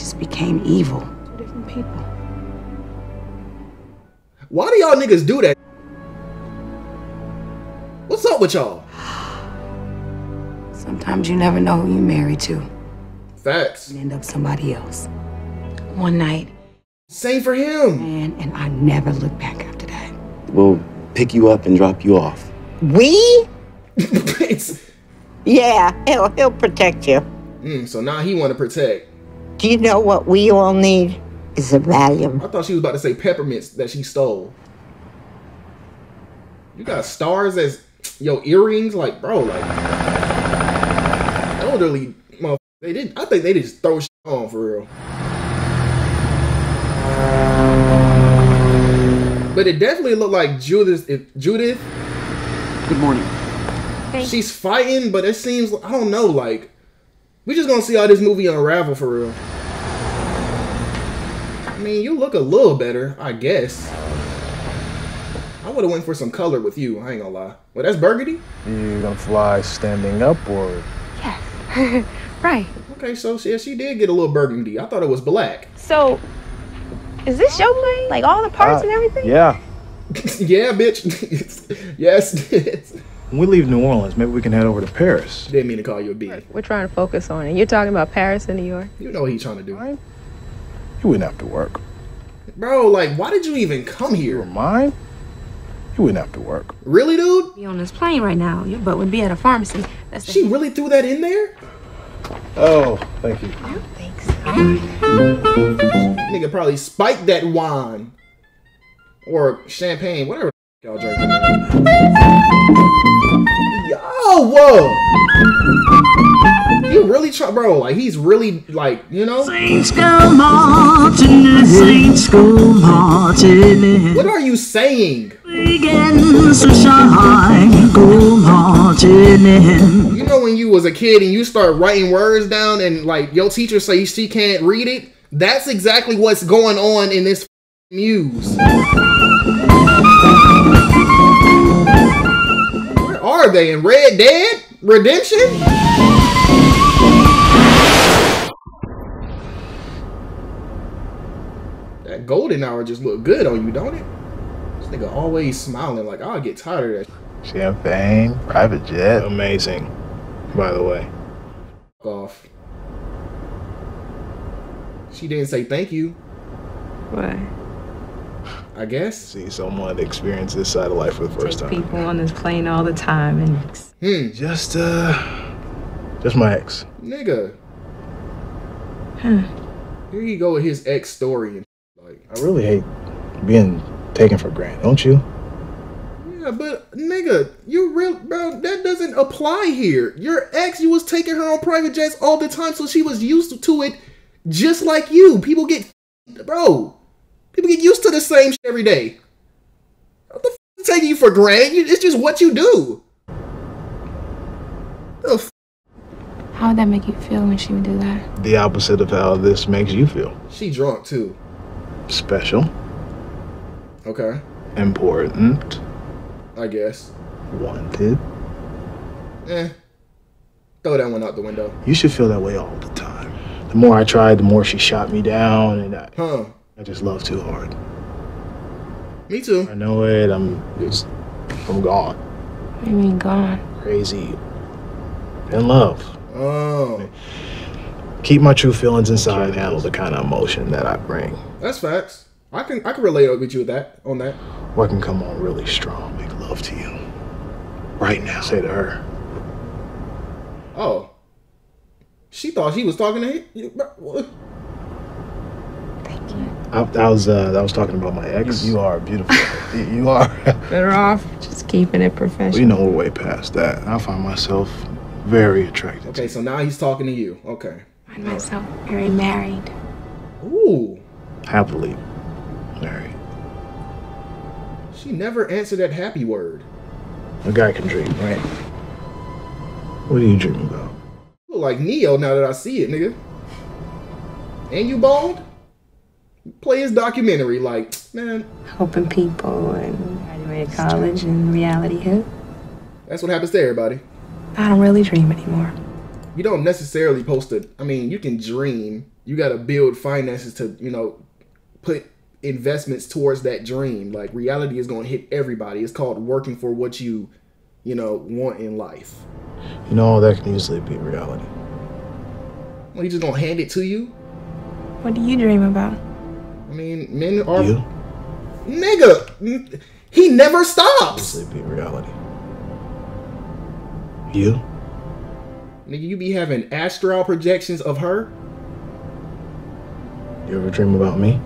Just became evil. Two different people. Why do y'all niggas do that? What's up with y'all? Sometimes you never know who you're married to. Facts. And end up somebody else. One night. Same for him. Man, and I never looked back after that. We'll pick you up and drop you off. We? yeah, he'll he'll protect you. Mm, so now he want to protect. Do you know what we all need? Is a Valium. I thought she was about to say peppermints that she stole. You got stars as your earrings, like bro, like elderly. motherf- They didn't. I think they just throw shit on for real. But it definitely looked like Judith. If Judith, Good morning. she's fighting, but it seems I don't know. Like we just gonna see how this movie unravel for real. I mean, you look a little better, I guess. I would have went for some color with you. I ain't gonna lie. Well, that's burgundy. You gonna fly standing up or? right. Okay, so yeah, she did get a little burgundy. I thought it was black. So, is this your plane? Like all the parts Uh, and everything? Yeah. yeah, bitch. yes. When we leave New Orleans, maybe we can head over to Paris. Didn't mean to call you a B. We're trying to focus on it. You're talking about Paris and New York. You know what he's trying to do, You wouldn't have to work. bro. Like, why did you even come here? Mine? You wouldn't have to work. Really, dude? Be on this plane right now. Your butt would be at a pharmacy. That's She really threw that in there? Oh, thank you. I don't think Thanks. Nigga probably spiked that wine or champagne, whatever y'all drinking. Yo, whoa! He really try, bro. Like he's really like you know. Saints go marching, saints go marching. What are you saying? Shine, go. You know when you was a kid and you start writing words down and like your teacher say she can't read it? That's exactly what's going on in this muse. Are they? In Red Dead Redemption? That golden hour just look good on you, don't it? This nigga always smiling like I'll get tired of that. Champagne, private jet. Amazing, by the way. off. She didn't say thank you. What? I guess. See someone experience this side of life for the first time. People on this plane all the time and Hmm. Just, uh, just my ex. Nigga. Huh. Here you go with his ex story and like I really hate being taken for granted, don't you? Yeah, but nigga, you real bro, that doesn't apply here. Your ex, you was taking her on private jets all the time, so she was used to it just like you. People get bro, people get used to the same shit every day. What the f is taking you for granted? You, it's just what you do. The f- How would that make you feel when she would do that? The opposite of how this makes you feel. she drunk too. Special, Okay, important, I guess. wanted. Eh. Throw that one out the window. You should feel that way all the time. The more I tried, the more she shot me down, and I, Huh. I just love too hard. Me too. I know it. I'm just, I'm gone. What do you mean gone? Crazy. In love. Oh, Keep my true feelings inside and handle the kind of emotion that I bring. that's facts. I can I can relate with you with that on that. Or I can come on really strong, make love to you. Right now. Say to her. Oh. She thought she was talking to him. What? I, I was uh, I was talking about my ex. You, are beautiful. you, you are. Better off just keeping it professional. you know we're way past that. I find myself Very attracted. Okay, so now he's talking to you. Okay. find myself very married. Ooh. Happily married. She never answered that happy word. A guy can dream, right? What are you dreaming about? You look like Ne-Yo now that I see it, nigga. And you bald? Play his documentary, like, man, Helping people and graduated college and reality hit. that's what happens to everybody. I don't really dream anymore. You don't necessarily post it. I mean, you can dream. You got to build finances to, you know, put investments towards that dream. Like, reality is going to hit everybody. It's called working for what you, you know, want in life. You know, that can easily be reality. Well, he just going to hand it to you? What do you dream about? I mean, men are. You? Nigga! He never stops! Easily be reality. You? Nigga, you be having astral projections of her? You ever dream about me?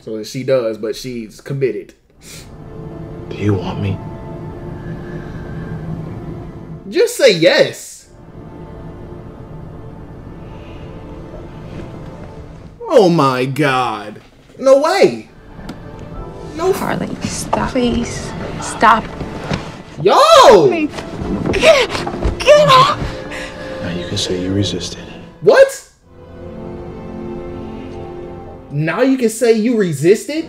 So she does, but she's committed. Do you want me? Just say yes. Oh my god. No way. No. Harley, stop. Please, stop. Yo! Get, get off! Now you can say you resisted. What? Now you can say you resisted?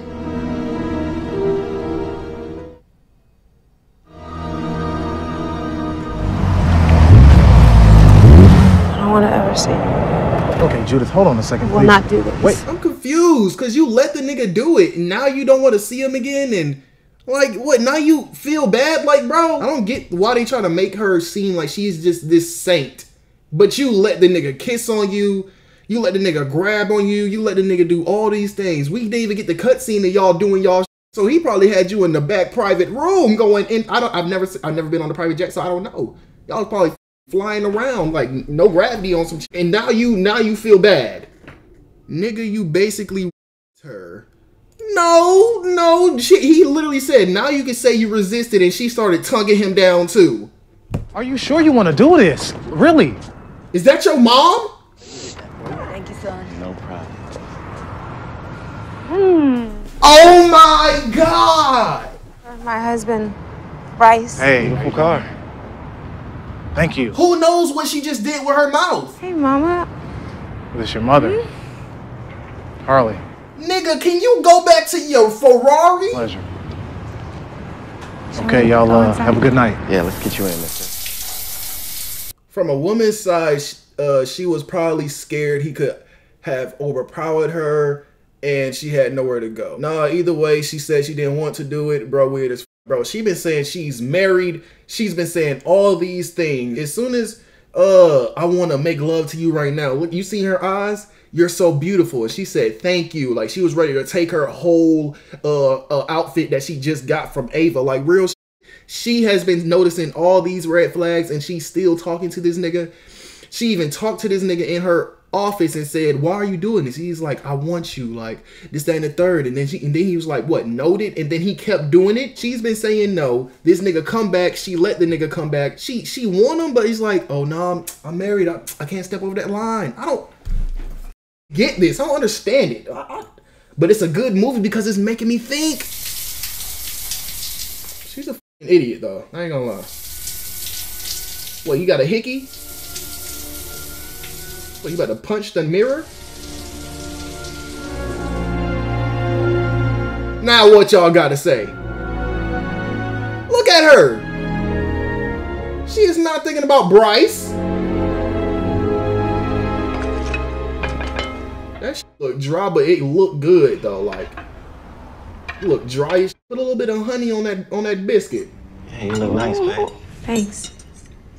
Okay, Judith, hold on a second, Will not do this. Wait. I'm confused because you let the nigga do it and now you don't want to see him again and like what now you feel bad? Like bro I don't get why they try to make her seem like she's just this saint but you let the nigga kiss on you you let the nigga grab on you you let the nigga do all these things. We didn't even get the cutscene of y'all doing y'all sh- so he probably had you in the back private room going in. I don't I've never I've never been on the private jet so I don't know. Y'all probably flying around like no gravity on some sh- and now you now you feel bad nigga you basically her no, no. She, he literally said, now you can say you resisted, and she started tonguing him down too. Are you sure you want to do this? Really? Is that your mom? Thank you, son. No problem. hmm Oh my god! My husband, Bryce. Hey. Beautiful car. Thank you. Who knows what she just did with her mouth? Hey, Mama. This your mother. Harley. Nigga, can you go back to your Ferrari? Pleasure. Okay, y'all uh, have a good night. Yeah, let's get you in, mister. From a woman's side, uh, she was probably scared he could have overpowered her, and she had nowhere to go. Nah, either way, she said she didn't want to do it. Bro, weird as f- bro. She been saying she's married. She's been saying all these things. As soon as uh, I want to make love to you right now. Look, you see her eyes. You're so beautiful, and she said thank you. Like she was ready to take her whole uh, uh outfit that she just got from Ava. Like real. sh- She has been noticing all these red flags, and she's still talking to this nigga. She even talked to this nigga in her office and said, "Why are you doing this?" He's like, "I want you." Like this, that, and the third. And then she, and then he was like, "What? Noted." And then he kept doing it. She's been saying no. This nigga come back. She let the nigga come back. She she want him, but he's like, "Oh no, I'm, I'm married. I, I can't step over that line. I don't get this. I don't understand it." I- I- but it's a good movie because it's making me think. She's a idiot though. I ain't gonna lie. What, you got a hickey? What, you about to punch the mirror? Now what y'all gotta say? Look at her. She is not thinking about Bryce. That shit look dry, but it look good though. Like, it look dry. as- Put a little bit of honey on that on that biscuit. Hey, you look nice, babe. Thanks.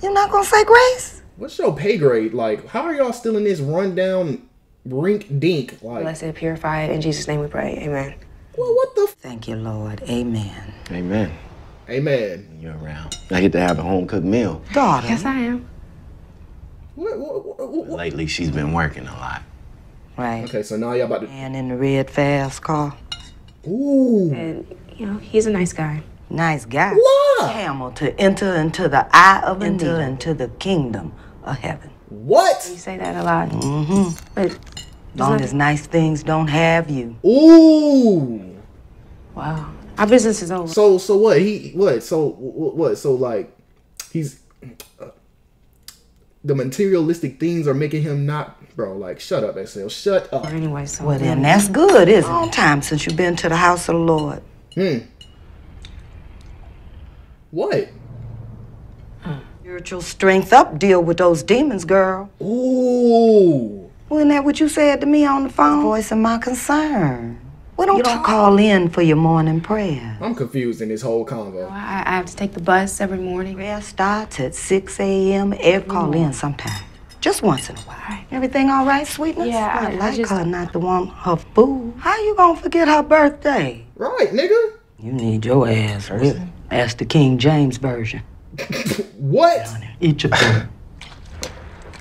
You're not gonna say grace? What's your pay grade? Like, how are y'all still in this rundown rink dink? Like, Blessed, purified. In Jesus' name we pray. Amen. well, what the? F- Thank you, Lord. Amen. Amen. Amen. You're around. I get to have a home cooked meal. Daughter. Yes, I am. What, what, what, what, what? Lately, she's been working a lot. Right. Okay, so now y'all about to. And in the red fast car. Ooh. And, you know, he's a nice guy. Nice guy. Camel to enter into the eye of a enter into the kingdom of heaven. What? You say that a lot. Mm-hmm. But Long as nice things don't have you. Ooh. Wow. Our business is over. So so what? He what? So what? what so like, he's uh, the materialistic things are making him not, bro. Like, shut up, SL. Shut up. Anyway, so Well, then that's good, isn't it? Long time since you've been to the house of the Lord. Hmm. What? Spiritual strength up, deal with those demons, girl. Ooh. Wasn't that what you said to me on the phone? Voice Voicing my concern. Well, don't, you don't call in for your morning prayer. I'm confused in this whole convo. I, I have to take the bus every morning. Prayer starts at 6 a.m. Every call in mm. sometime. Just once in a while. Everything all right, sweetness? Yeah, I, I- I like just- her not to want her food. How you gonna forget her birthday? Right, nigga. You need your ass whipped. That's the King James version. What? Eat your food.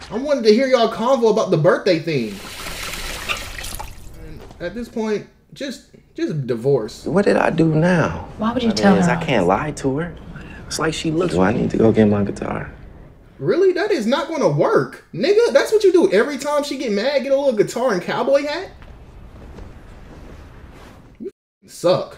I wanted to hear y'all convo about the birthday thing. And at this point, just just divorce. What did I do now? Why would you I tell mean, her? I can't lie to her. It's like she looks. Well, I need to go get my guitar. Really? That is not gonna work. Nigga, that's what you do every time she get mad, get a little guitar and cowboy hat? You suck.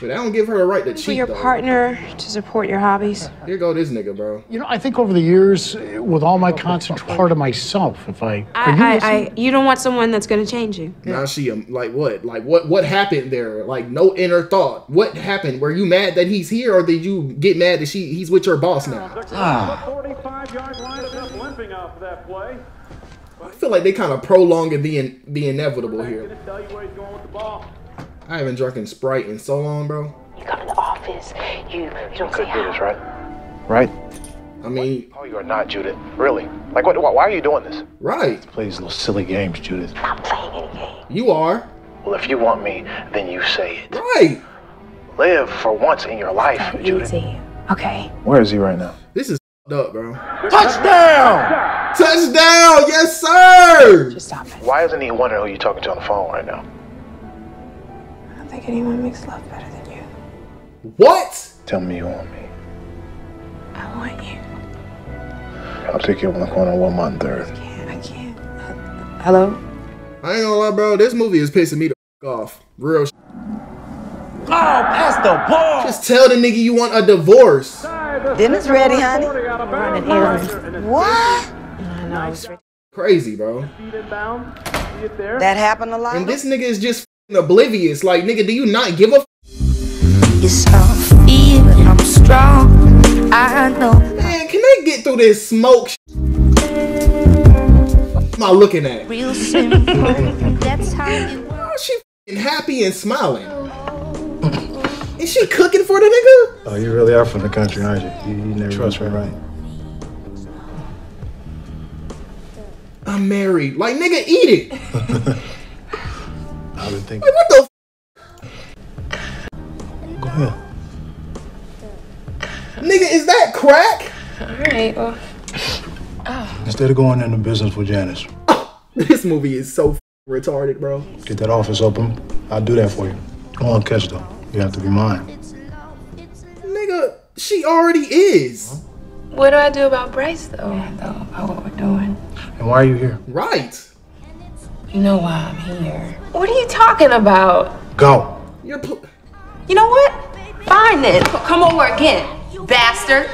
But I don't give her a right to For your though. partner to support your hobbies. Here go this nigga, bro. You know, I think over the years, with all my constant part of myself, if I, are you I, I, you don't want someone that's going to change you. Now she um, like what? Like what what happened there? Like no inner thought. What happened? Were you mad that he's here or did you get mad that she he's with your boss now? Ah. 45 yard line is limping off that play. I feel like they kind of prolonging the in, the inevitable here. I haven't drunk in Sprite in so long, bro. You come in the office, you, you don't say Could do this, right? Right? I mean, Oh, you are not, Judith. Really? Like, what? Why are you doing this? right. Play these little silly games, Judith. Not playing any game. You are. Well, if you want me, then you say it. Right. Live for once in your life, Judith. Easy. Okay. Where is he right now? This is f***ed up, bro. Touchdown! Touchdown! Yes, sir! Just stop it. Why isn't he wondering who you're talking to on the phone right now? I don't think anyone makes love better than you. What? Tell me you want me. I want you. I'll take you up on the corner of Wilmot and Third. I can't. Hello? I ain't gonna lie, bro. This movie is pissing me the f- off. Real. Sh- Oh, pass the ball. Just tell the nigga you want a divorce. Dinner's ready, honey. Running errands. What? I know. it's. Crazy, bro. Feet inbound. See it there. That happened a lot? And this nigga is just f***ing oblivious. Like, nigga, do you not give a f- Yes, I'm feeling I'm strong. I know. Man, can they get through this smoke? Sh- am I looking at? Real simple. That's how you Oh, she f***ing happy and smiling. Is she cooking for the nigga? Oh, you really are from the country, aren't you? You, you never trust me, right? I'm married. Like, nigga, eat it. I've been thinking. Like, what the? F- Go ahead. nigga, is that crack? Alright, well. Instead of going into business with Janice, This movie is so retarded, bro. get that office open. I'll do that for you. Go on, catch though. You have to be mine. Nigga, she already is. What do I do about Bryce, though? Yeah, though, about what we're doing. And why are you here? Right. You know why I'm here. What are you talking about? Go. You're pl- You know what? Fine then. Come over again, bastard.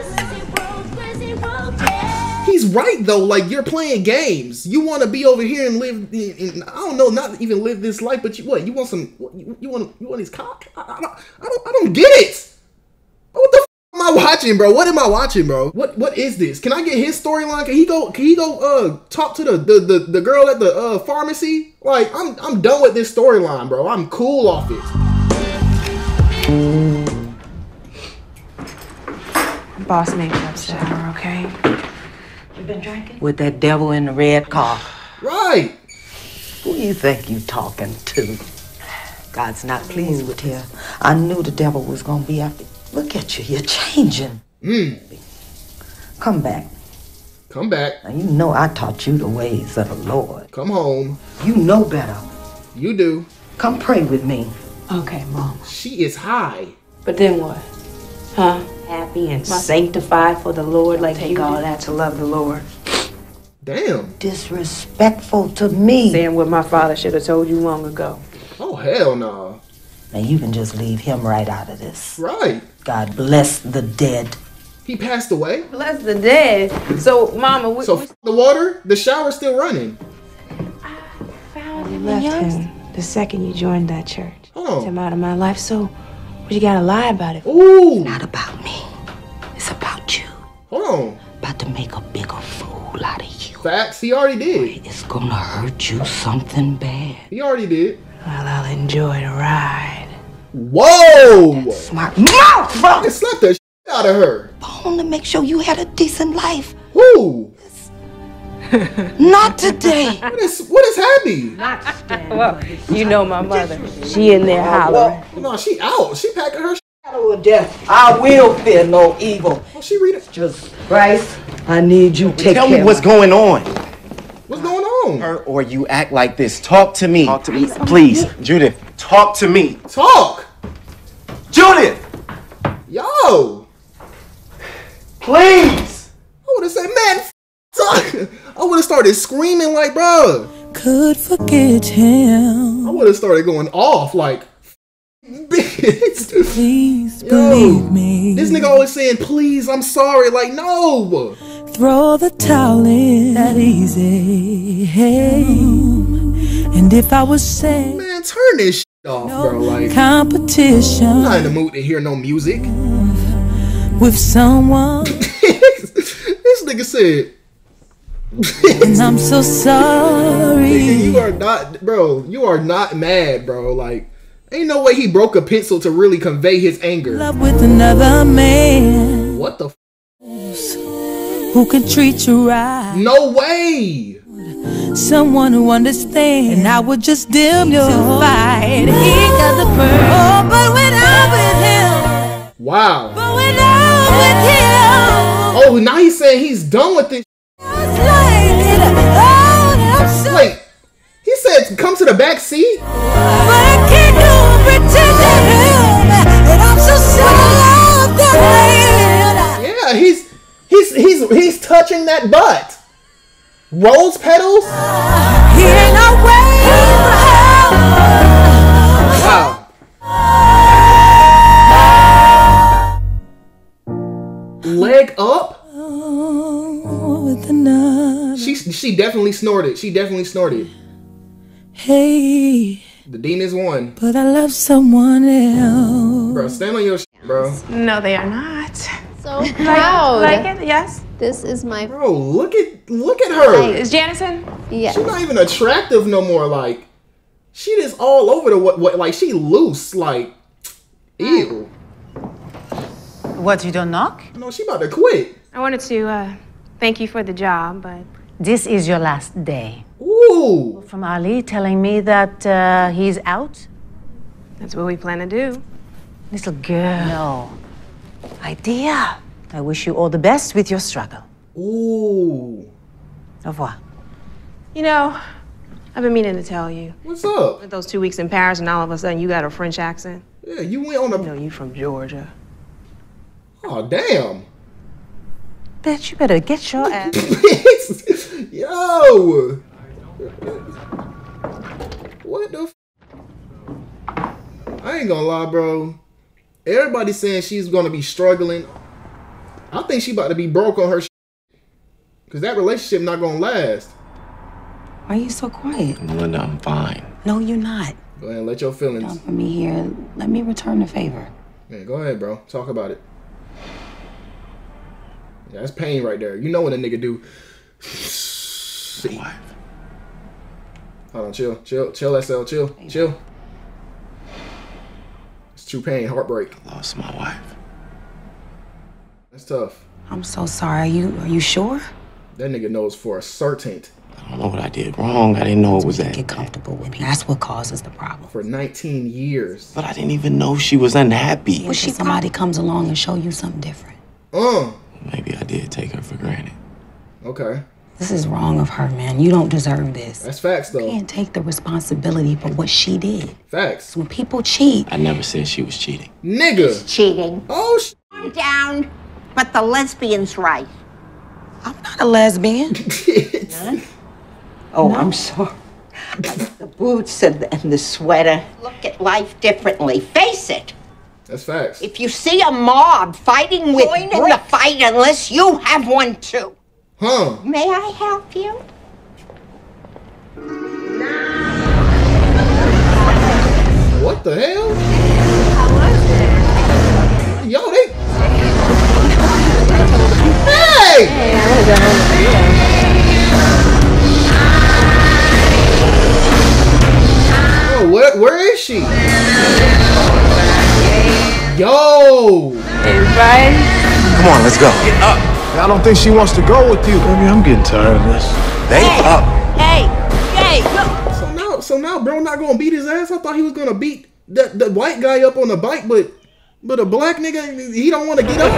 He's right though. Like you're playing games. You want to be over here and live. In, in, I don't know, not even live this life, but you what? You want some? What, you, you want? You want his cock? I, I, don't, I don't. I don't get it. What the f- am I watching, bro? What am I watching, bro? What What is this? Can I get his storyline? Can he go? Can he go? Uh, talk to the the the, the girl at the uh pharmacy? Like I'm I'm done with this storyline, bro. I'm cool off it. Boss made me upset her, okay? You've been drinking? With that devil in the red car. Right. Who you think you talking to? God's not pleased with you. I knew the devil was gonna be after. Look at you, you're changing. Mm. Come back. Come back. Now you know I taught you the ways of the Lord. Come home. You know better. You do. Come pray with me. Okay, mom. She is high. But then what? Huh? Happy and sanctified for the Lord like Take all that to love the Lord. Damn. Disrespectful to me. Saying what my father should have told you long ago. Oh hell no. Now you can just leave him right out of this. Right. God bless the dead. He passed away. Bless the dead. So, Mama, we, So f- the water, the shower's still running. I found him. You left him the second you joined that church. Oh. Took him out of my life, so what you gotta lie about it? Ooh. Not about me. It's about you. Hold on. About to make a bigger fool out of you. Facts. He already did. It's gonna hurt you something bad. He already did. Well, I'll enjoy the ride. Whoa. Smart mouth, bro. I slapped the shit out of her. Phone to make sure you had a decent life. Who? Not today. What is what is happy? well, you know my mother. She in there hollering. No, she out. She packing her. shit. Shadow of death. I will fear no evil. Oh, she read it. Just Bryce, I need you to take Tell care me what's going on. What's going on? Her or you act like this. Talk to me. Talk to me. Please, Judith, talk to me. Talk. Judith! Yo. Please! I would have said, man, f- talk. I would have started screaming like, bro. Could forget him. I would have started going off like, bitch. Please Yo, believe me. This nigga always saying, please, I'm sorry. Like, no. Throw the towel in that easy. Hey. And if I was saying Man, turn this shit off, bro. Like, competition I'm not in the mood to hear no music. with someone, This nigga said, and I'm so sorry. Nigga, you are not, bro. You are not mad, bro. Like, ain't no way he broke a pencil to really convey his anger. Love with another man What the? Who can treat you right. no way. Someone who understands. And I would just dim your fight. He got the pearl. Oh, but when I'm with him, Wow. but when I'm with him, Oh, now he's saying he's done with this. like it. So. Wait, he said come to the back seat. But I can't do pretend to him. And I'm so that way. Yeah, he's he's he's he's touching that butt. Rose petals. He ain't no way Wow. Leg up. Oh, she she definitely snorted. She definitely snorted. Hey, The demons won. but I love someone else. Bro, stand on your shit, bro. No, they are not. So proud. Like it? Yes. This is my. Bro, look at look at her. Is Janison? Yes. She's not even attractive no more. Like, she just all over the what, what like she loose. Like, ew. What, you don't knock? No, she about to quit. I wanted to uh, thank you for the job, but This is your last day. Ooh. From Ali telling me that uh, he's out. that's what we plan to do. Little girl. No. Idea. I wish you all the best with your struggle. Ooh. Au revoir. You know, I've been meaning to tell you. What's up? With those two weeks in Paris, and all of a sudden you got a French accent. Yeah, you went on a. You know, you from Georgia. Oh damn. Bitch, you better get your ass. Yo. What the? F- I ain't gonna lie, bro. Everybody's saying she's gonna be struggling. I think she about to be broke on her. Cause that relationship not gonna last. Why are you so quiet? Melinda, I'm fine. No, you're not. Go ahead, and let your feelings. Don't put me here. Let me return the favor. Man, go ahead, bro. Talk about it. Yeah, that's pain right there. You know what a nigga do. See. Hold on, chill, chill, chill, SL, chill, chill. It's true pain, heartbreak. I lost my wife. That's tough. I'm so sorry. Are you are you sure? That nigga knows for a certain. I don't know what I did wrong. I didn't know it was that. Get comfortable with me. That's what causes the problem. For 19 years. But I didn't even know she was unhappy. When somebody comes along and show you something different. Uh. Maybe I did take her for granted. Okay. This is wrong of her, man. You don't deserve this. That's facts, though. You can't take the responsibility for what she did. Facts. When people cheat, I never said she was cheating. Nigga. Cheating. Oh, sh- Calm down. But the lesbian's right. I'm not a lesbian. Oh, I'm sorry. the boots and, and the sweater. Look at life differently. Face it. That's facts. If you see a mob fighting with Join in the fight unless you have one too. Huh. May I help you? What the hell? Yo, they. Hey! Oh, where, where is she? Yo! Hey, Brian. Come on, let's go. Get up. I don't think she wants to go with you. Baby, I'm getting tired of this. They up. Hey, hey, So now, so now, bro, not gonna beat his ass. I thought he was gonna beat the the white guy up on the bike, but but a black nigga, he don't want to get up.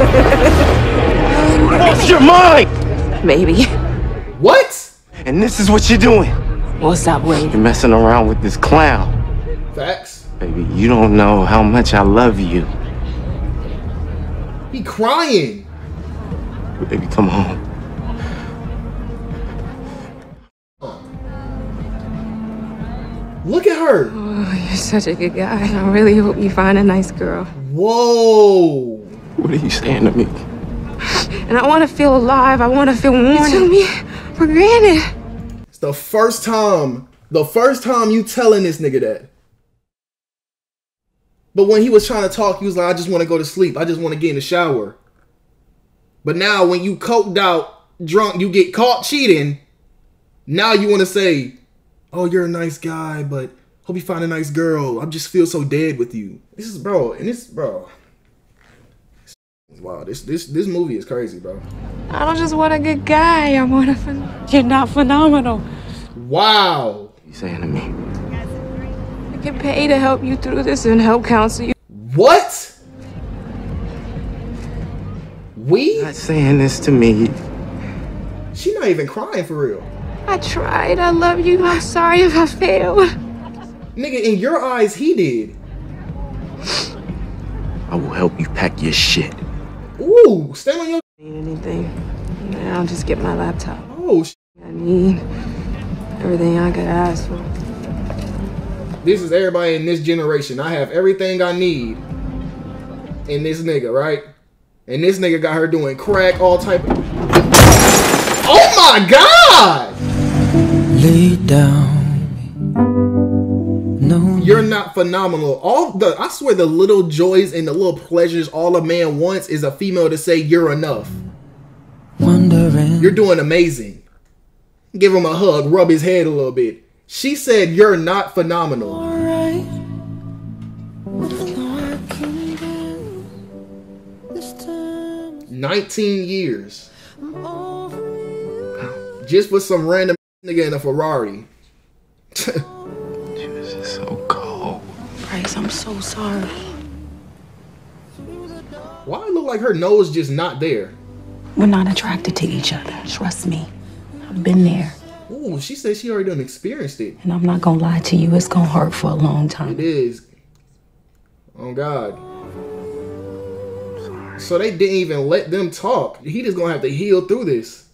What's your mind! Maybe. What? And this is what you're doing. What's up, Wade? You're messing around with this clown. Facts. Baby, you don't know how much I love you. He crying. Baby, come home. Look at her. Oh, you're such a good guy. I really hope you find a nice girl. Whoa. What are you saying to me? And I want to feel alive. I want to feel warm. You took me for granted. It's the first time, the first time you telling this nigga that. But when he was trying to talk, he was like, I just want to go to sleep. I just want to get in the shower. But now when you coked out, drunk, you get caught cheating. Now you want to say, oh, you're a nice guy, but hope you find a nice girl. I just feel so dead with you. This is, bro, and this, bro. Wow, this this this movie is crazy, bro. I don't just want a good guy. I want a. Phen- you're not phenomenal. Wow. You saying to me? I can pay to help you through this and help counsel you. What? We? Not saying this to me. She not even crying for real. I tried. I love you. I'm sorry if I failed. Nigga, in your eyes, he did. I will help you pack your shit. Ooh, stand on your. Need anything? I'll just get my laptop. Oh, sh- I need everything I could ask for. this is everybody in this generation. I have everything I need in this nigga, right? And this nigga got her doing crack, all type of. Oh my god! Lay down. No. You're not phenomenal. All the I swear the little joys and the little pleasures all a man wants is a female to say you're enough. Wondering. You're doing amazing. Give him a hug, rub his head a little bit. She said you're not phenomenal. 19 years. Just for some random nigga in a Ferrari. So cold. Bryce, I'm so sorry. Why it look like her nose just not there? We're not attracted to each other. Trust me. I've been there. Ooh, she said she already done experienced it. And I'm not gonna lie to you, it's gonna hurt for a long time. It is. Oh God. So they didn't even let them talk. He just gonna have to heal through this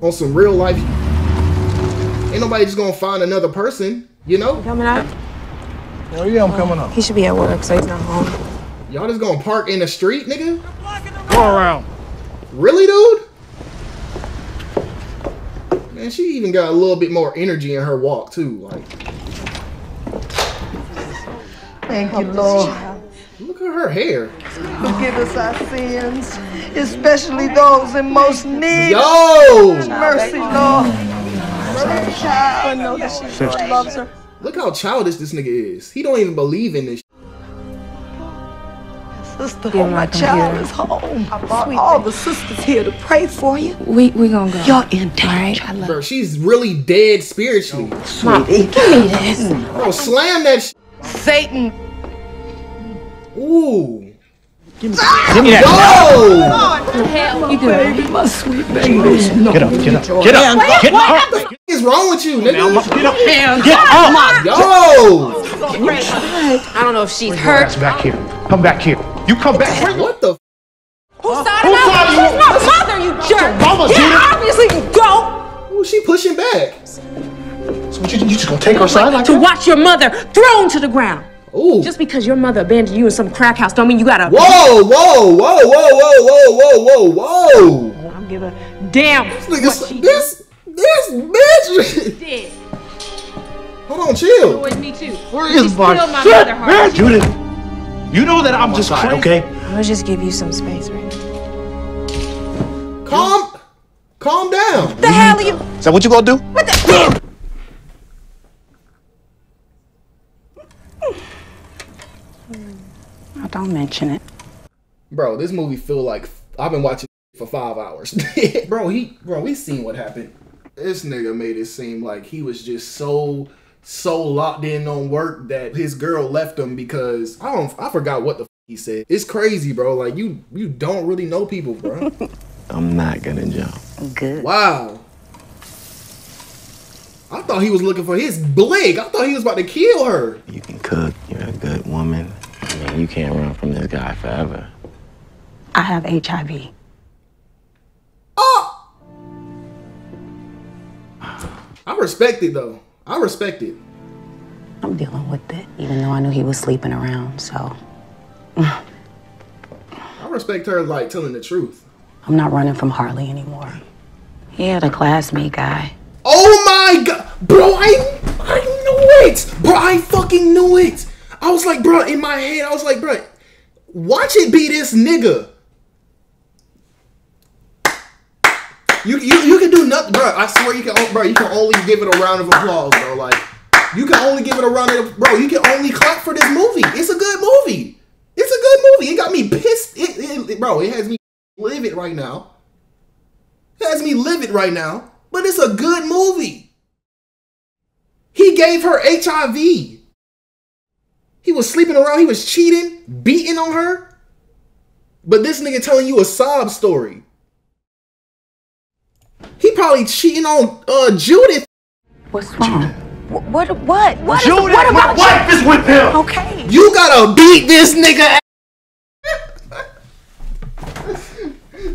on some real life. Ain't nobody just gonna find another person, you know? Coming up? Oh yeah, I'm coming up. He should be at work, so he's not home. Y'all just gonna park in the street, nigga? Go around. Really, dude? Man, she even got a little bit more energy in her walk too. Like, Thank you, Lord. Look at her hair. Forgive us our sins, especially those in most need. Yo! Mercy, Lord. I know that she loves her. Look how childish this nigga is. He don't even believe in this. Sister, Give my my child computer. is home. I brought all the sisters here to pray for you. We we gonna go. You're in danger. I Bro, she's really dead spiritually. Mom, give me this. Bro, slam that sh- Satan Ooh. Give me that. Yo! Hell, you baby, my sweet baby. Get up, get up, get up, What, get what up. happened? What is wrong with you, nigga? Get up, Hands get up. Yo! I don't know if she's Your hurt. ass back here. Come back here. You come back here. What the? Who started Who out? She's you? my mother, you jerk. mama, yeah, Judith. obviously you go Who she pushing back? So what, you, you just gonna take her side like to watch your mother thrown to the ground. Ooh. Just because your mother abandoned you in some crack house don't mean you gotta. Whoa, whoa, whoa, whoa, whoa, whoa, whoa, whoa, whoa. I don't give a damn. This, this, this bitch. did. Hold on, chill. With me too. Where She's is my shit, mother, man? Judith, you know that I'm just crazy, okay? I'm gonna just give you some space right now. Calm, calm down. The hell are you? Is that what you gonna do? What the? Don't mention it. Bro, this movie feel like I've been watching for five hours. bro, he, bro, we seen what happened. This nigga made it seem like he was just so, so locked in on work that his girl left him because I don't, I forgot what the f- he said. It's crazy, bro. Like you, you don't really know people, bro. I'm not gonna jump. Good. Wow. I thought he was looking for his blick. I thought he was about to kill her. You can cook. You're a good woman. I mean, you can't run from this guy forever. I have HIV. Oh! I respect it though. I respect it. I'm dealing with it, even though I knew he was sleeping around. So I respect her like telling the truth. I'm not running from Harley anymore. He had a classmate guy. Oh my god, bro! I I knew it, bro. I fucking knew it. I was like, bro, in my head, I was like, bro, watch it be this nigga. You you you can do nothing, bro. I swear you can, oh, bro. You can only give it a round of applause, bro. Like you can only give it a round of, bro. You can only clap for this movie. It's a good movie. It's a good movie. It got me pissed, it, it- bro. It has me livid right now. It has me livid right now. But it's a good movie. He gave her HIV. He was sleeping around. He was cheating, beating on her. But this nigga telling you a sob story. He probably cheating on uh Judith. What's wrong? What? What? What? What, is- Judith, what my about wife is with him. Okay. You gotta beat this nigga.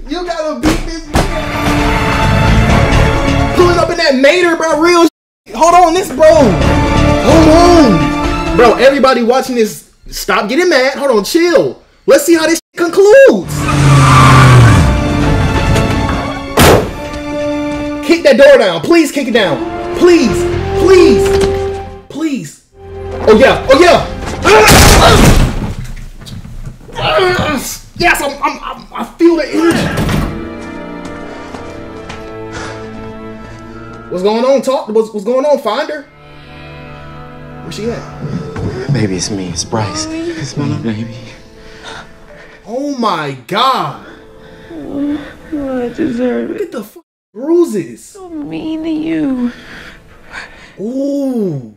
you gotta beat this nigga. Pulling up in that Mater, bro. Real. Hold on, this bro. Hold on, bro. Everybody watching this, stop getting mad. Hold on, chill. Let's see how this concludes. Kick that door down. Please kick it down. Please. Please. Please. Oh yeah. Oh yeah. Yes, I'm, I'm, I'm I feel the energy. What's going on? Talk. What's, what's going on? Find her. Where's she at? Baby, it's me. It's Bryce. It's me, baby. Oh my god. I deserve Look at the f- bruises. So mean to you. Ooh.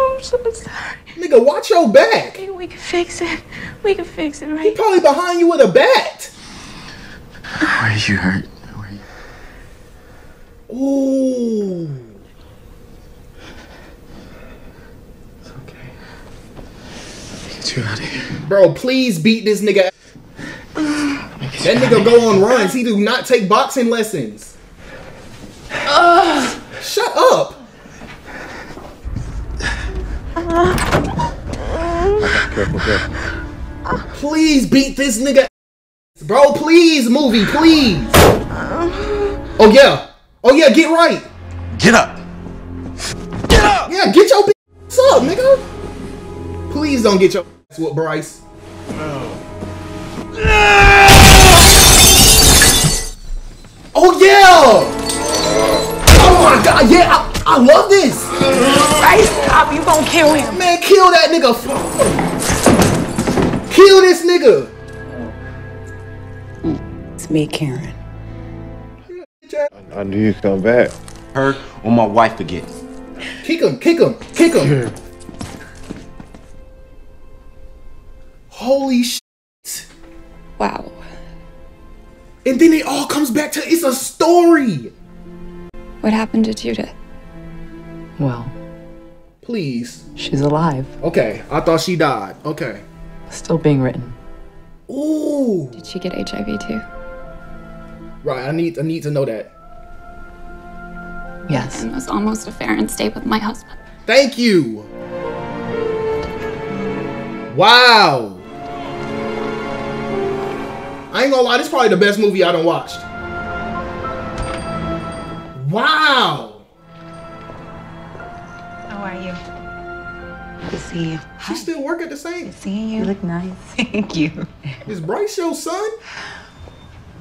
I'm so sorry. Nigga, watch your back. Okay, we can fix it. We can fix it, right? He right? probably behind you with a bat. Where you hurt? Ooh. Get you out of here. Bro, please beat this nigga. That nigga go on runs. He do not take boxing lessons. Shut up. Careful, careful. Please beat this nigga. Bro, please, movie, please. Oh yeah. Oh yeah, get right. Get up. Get up. Yeah, get your ass up, nigga. Please don't get your ass what Bryce. Oh yeah. Oh my god, yeah, I, I love this. Right? Stop. You gonna kill him. Man, kill that nigga. Kill this nigga. It's me, Karen. I knew you'd come back. Her or my wife again. Kick him, kick him, kick him. Holy sh! Wow. And then it all comes back to it's a story. What happened to Judith? Well, Please. she's alive. Okay, I thought she died. Okay. Still being written. Ooh. Did she get HIV too? Right. I need I need to know that. Yes. And was almost a fair and stay with my husband. Thank you. Wow. I ain't gonna lie, this is probably the best movie I done watched. Wow. How are you? Good to see you. She still work at the same. Good Seeing you. You look nice. Thank you. Is Bryce your son?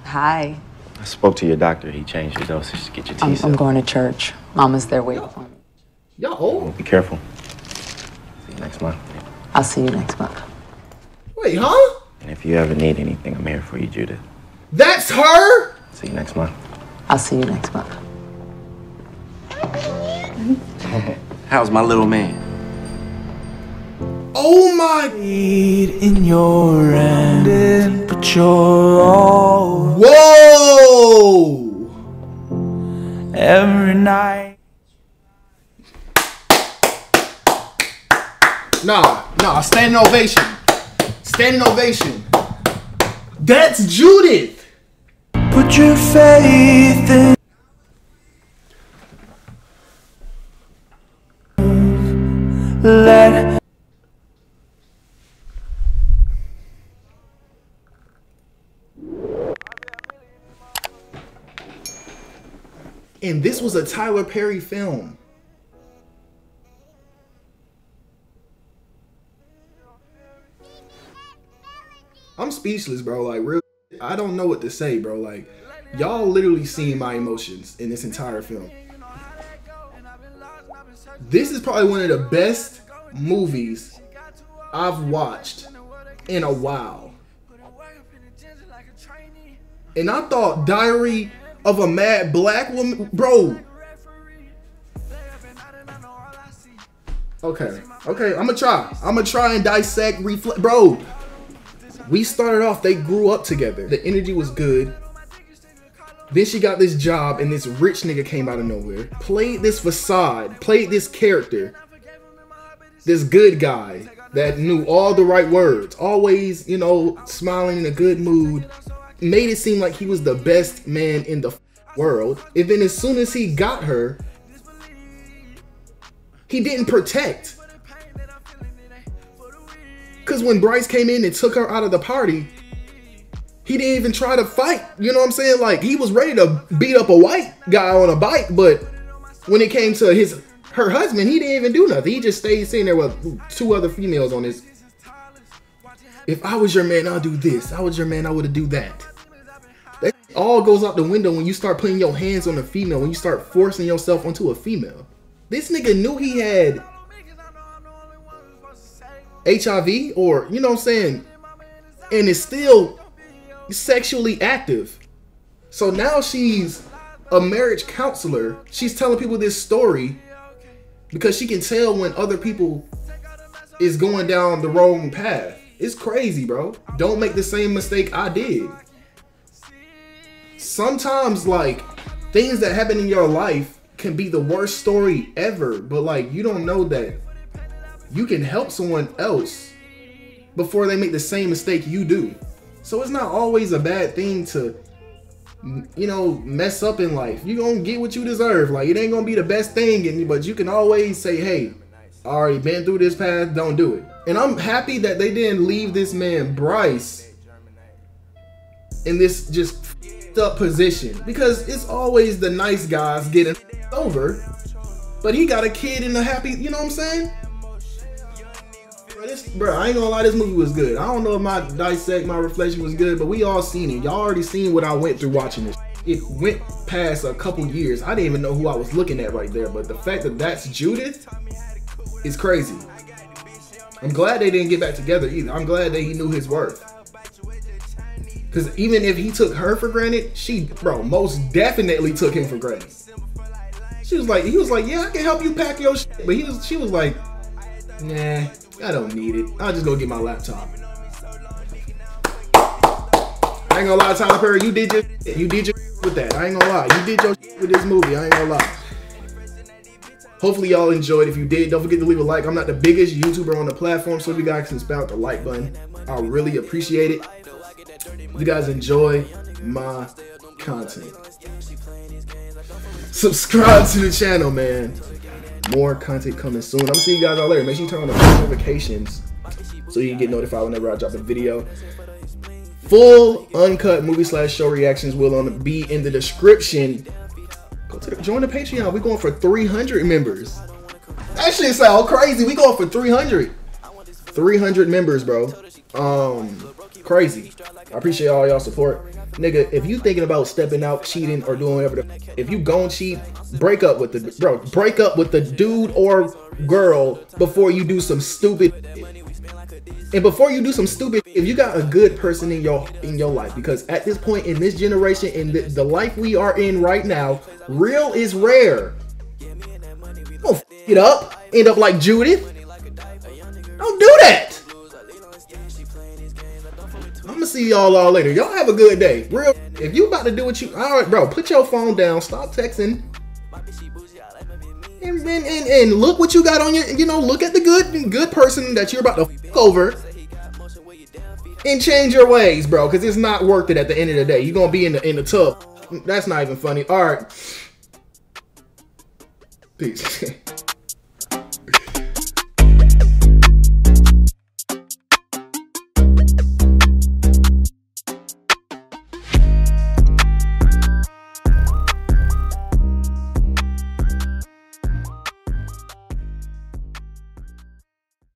Hi. I spoke to your doctor. He changed your dosage to get your I'm, teeth I'm going to church. Mama's there waiting for me. Y'all old. Be careful. See you next month. I'll see you next month. Wait, huh? And if you ever need anything, I'm here for you, Judith. That's her? See you next month. I'll see you next month. How's my little man? Oh my in your end, but you're all Whoa! every night. Nah, nah, standing ovation. Standing ovation. That's Judith. Put your faith in. Let And this was a Tyler Perry film. I'm speechless, bro. Like, real, I don't know what to say, bro. Like, y'all literally seen my emotions in this entire film. This is probably one of the best movies I've watched in a while. And I thought Diary of a Mad Black Woman, bro. Okay, okay, I'm gonna try. I'm gonna try and dissect, reflect, bro. We started off, they grew up together. The energy was good. Then she got this job, and this rich nigga came out of nowhere. Played this facade, played this character. This good guy that knew all the right words, always, you know, smiling in a good mood. Made it seem like he was the best man in the world. And then as soon as he got her, he didn't protect. Because when Bryce came in and took her out of the party, he didn't even try to fight. You know what I'm saying? Like he was ready to beat up a white guy on a bike, but when it came to his her husband, he didn't even do nothing. He just stayed sitting there with two other females on his. If I was your man, I'll do this. I was your man, I would have do that. That all goes out the window when you start putting your hands on a female, when you start forcing yourself onto a female. This nigga knew he had HIV or, you know what I'm saying, and is still sexually active. So now she's a marriage counselor. She's telling people this story because she can tell when other people is going down the wrong path. It's crazy, bro. Don't make the same mistake I did. Sometimes, like, things that happen in your life can be the worst story ever, but like, you don't know that you can help someone else before they make the same mistake you do. So it's not always a bad thing to, you know, mess up in life. You're gonna get what you deserve. Like, it ain't gonna be the best thing, but you can always say, hey, I already been through this path, don't do it. And I'm happy that they didn't leave this man, Bryce, in this just up position. Because it's always the nice guys getting over. But he got a kid in a happy, you know what I'm saying? Bro, this, bro, I ain't gonna lie, this movie was good. I don't know if my dissect, my reflection was good, but we all seen it. Y'all already seen what I went through watching this. It went past a couple years. I didn't even know who I was looking at right there, but the fact that that's Judith is crazy. I'm glad they didn't get back together either. I'm glad that he knew his worth. Because even if he took her for granted, she, bro, most definitely took him for granted. She was like, he was like, yeah, I can help you pack your shit. But he was, she was like, nah, I don't need it. I'll just go get my laptop. I ain't gonna lie, Tyler Perry, you did your you did your with that. I ain't gonna lie. You did your with this movie. I ain't gonna lie. Hopefully y'all enjoyed. If you did, don't forget to leave a like. I'm not the biggest YouTuber on the platform, so if you guys can spell out the like button, I'll really appreciate it. You guys enjoy my content. Subscribe to the channel, man. More content coming soon. I'm gonna see you guys all later. Make sure you turn on the notifications so you can get notified whenever I drop a video. Full uncut movie slash show reactions will on be in the description. Go to the, join the Patreon. We're going for 300 members. That shit sound crazy. We going for 300. 300 members, bro. Um, crazy. I appreciate all y'all support. Nigga, if you thinking about stepping out, cheating, or doing whatever, the, if you gon' cheat, break up with the bro. Break up with the dude or girl before you do some stupid. And before you do some stupid, if you got a good person in your in your life, because at this point in this generation, in the, the life we are in right now, real is rare. Don't f it up, end up like Judith. Don't do that. See y'all all later. Y'all have a good day. Real. If you about to do what you, all right, bro. Put your phone down. Stop texting. And, and, and, and look what you got on your, you know, look at the good good person that you're about to over. And change your ways, bro, because it's not worth it at the end of the day. You're gonna be in the in the tub. That's not even funny. All right. Peace.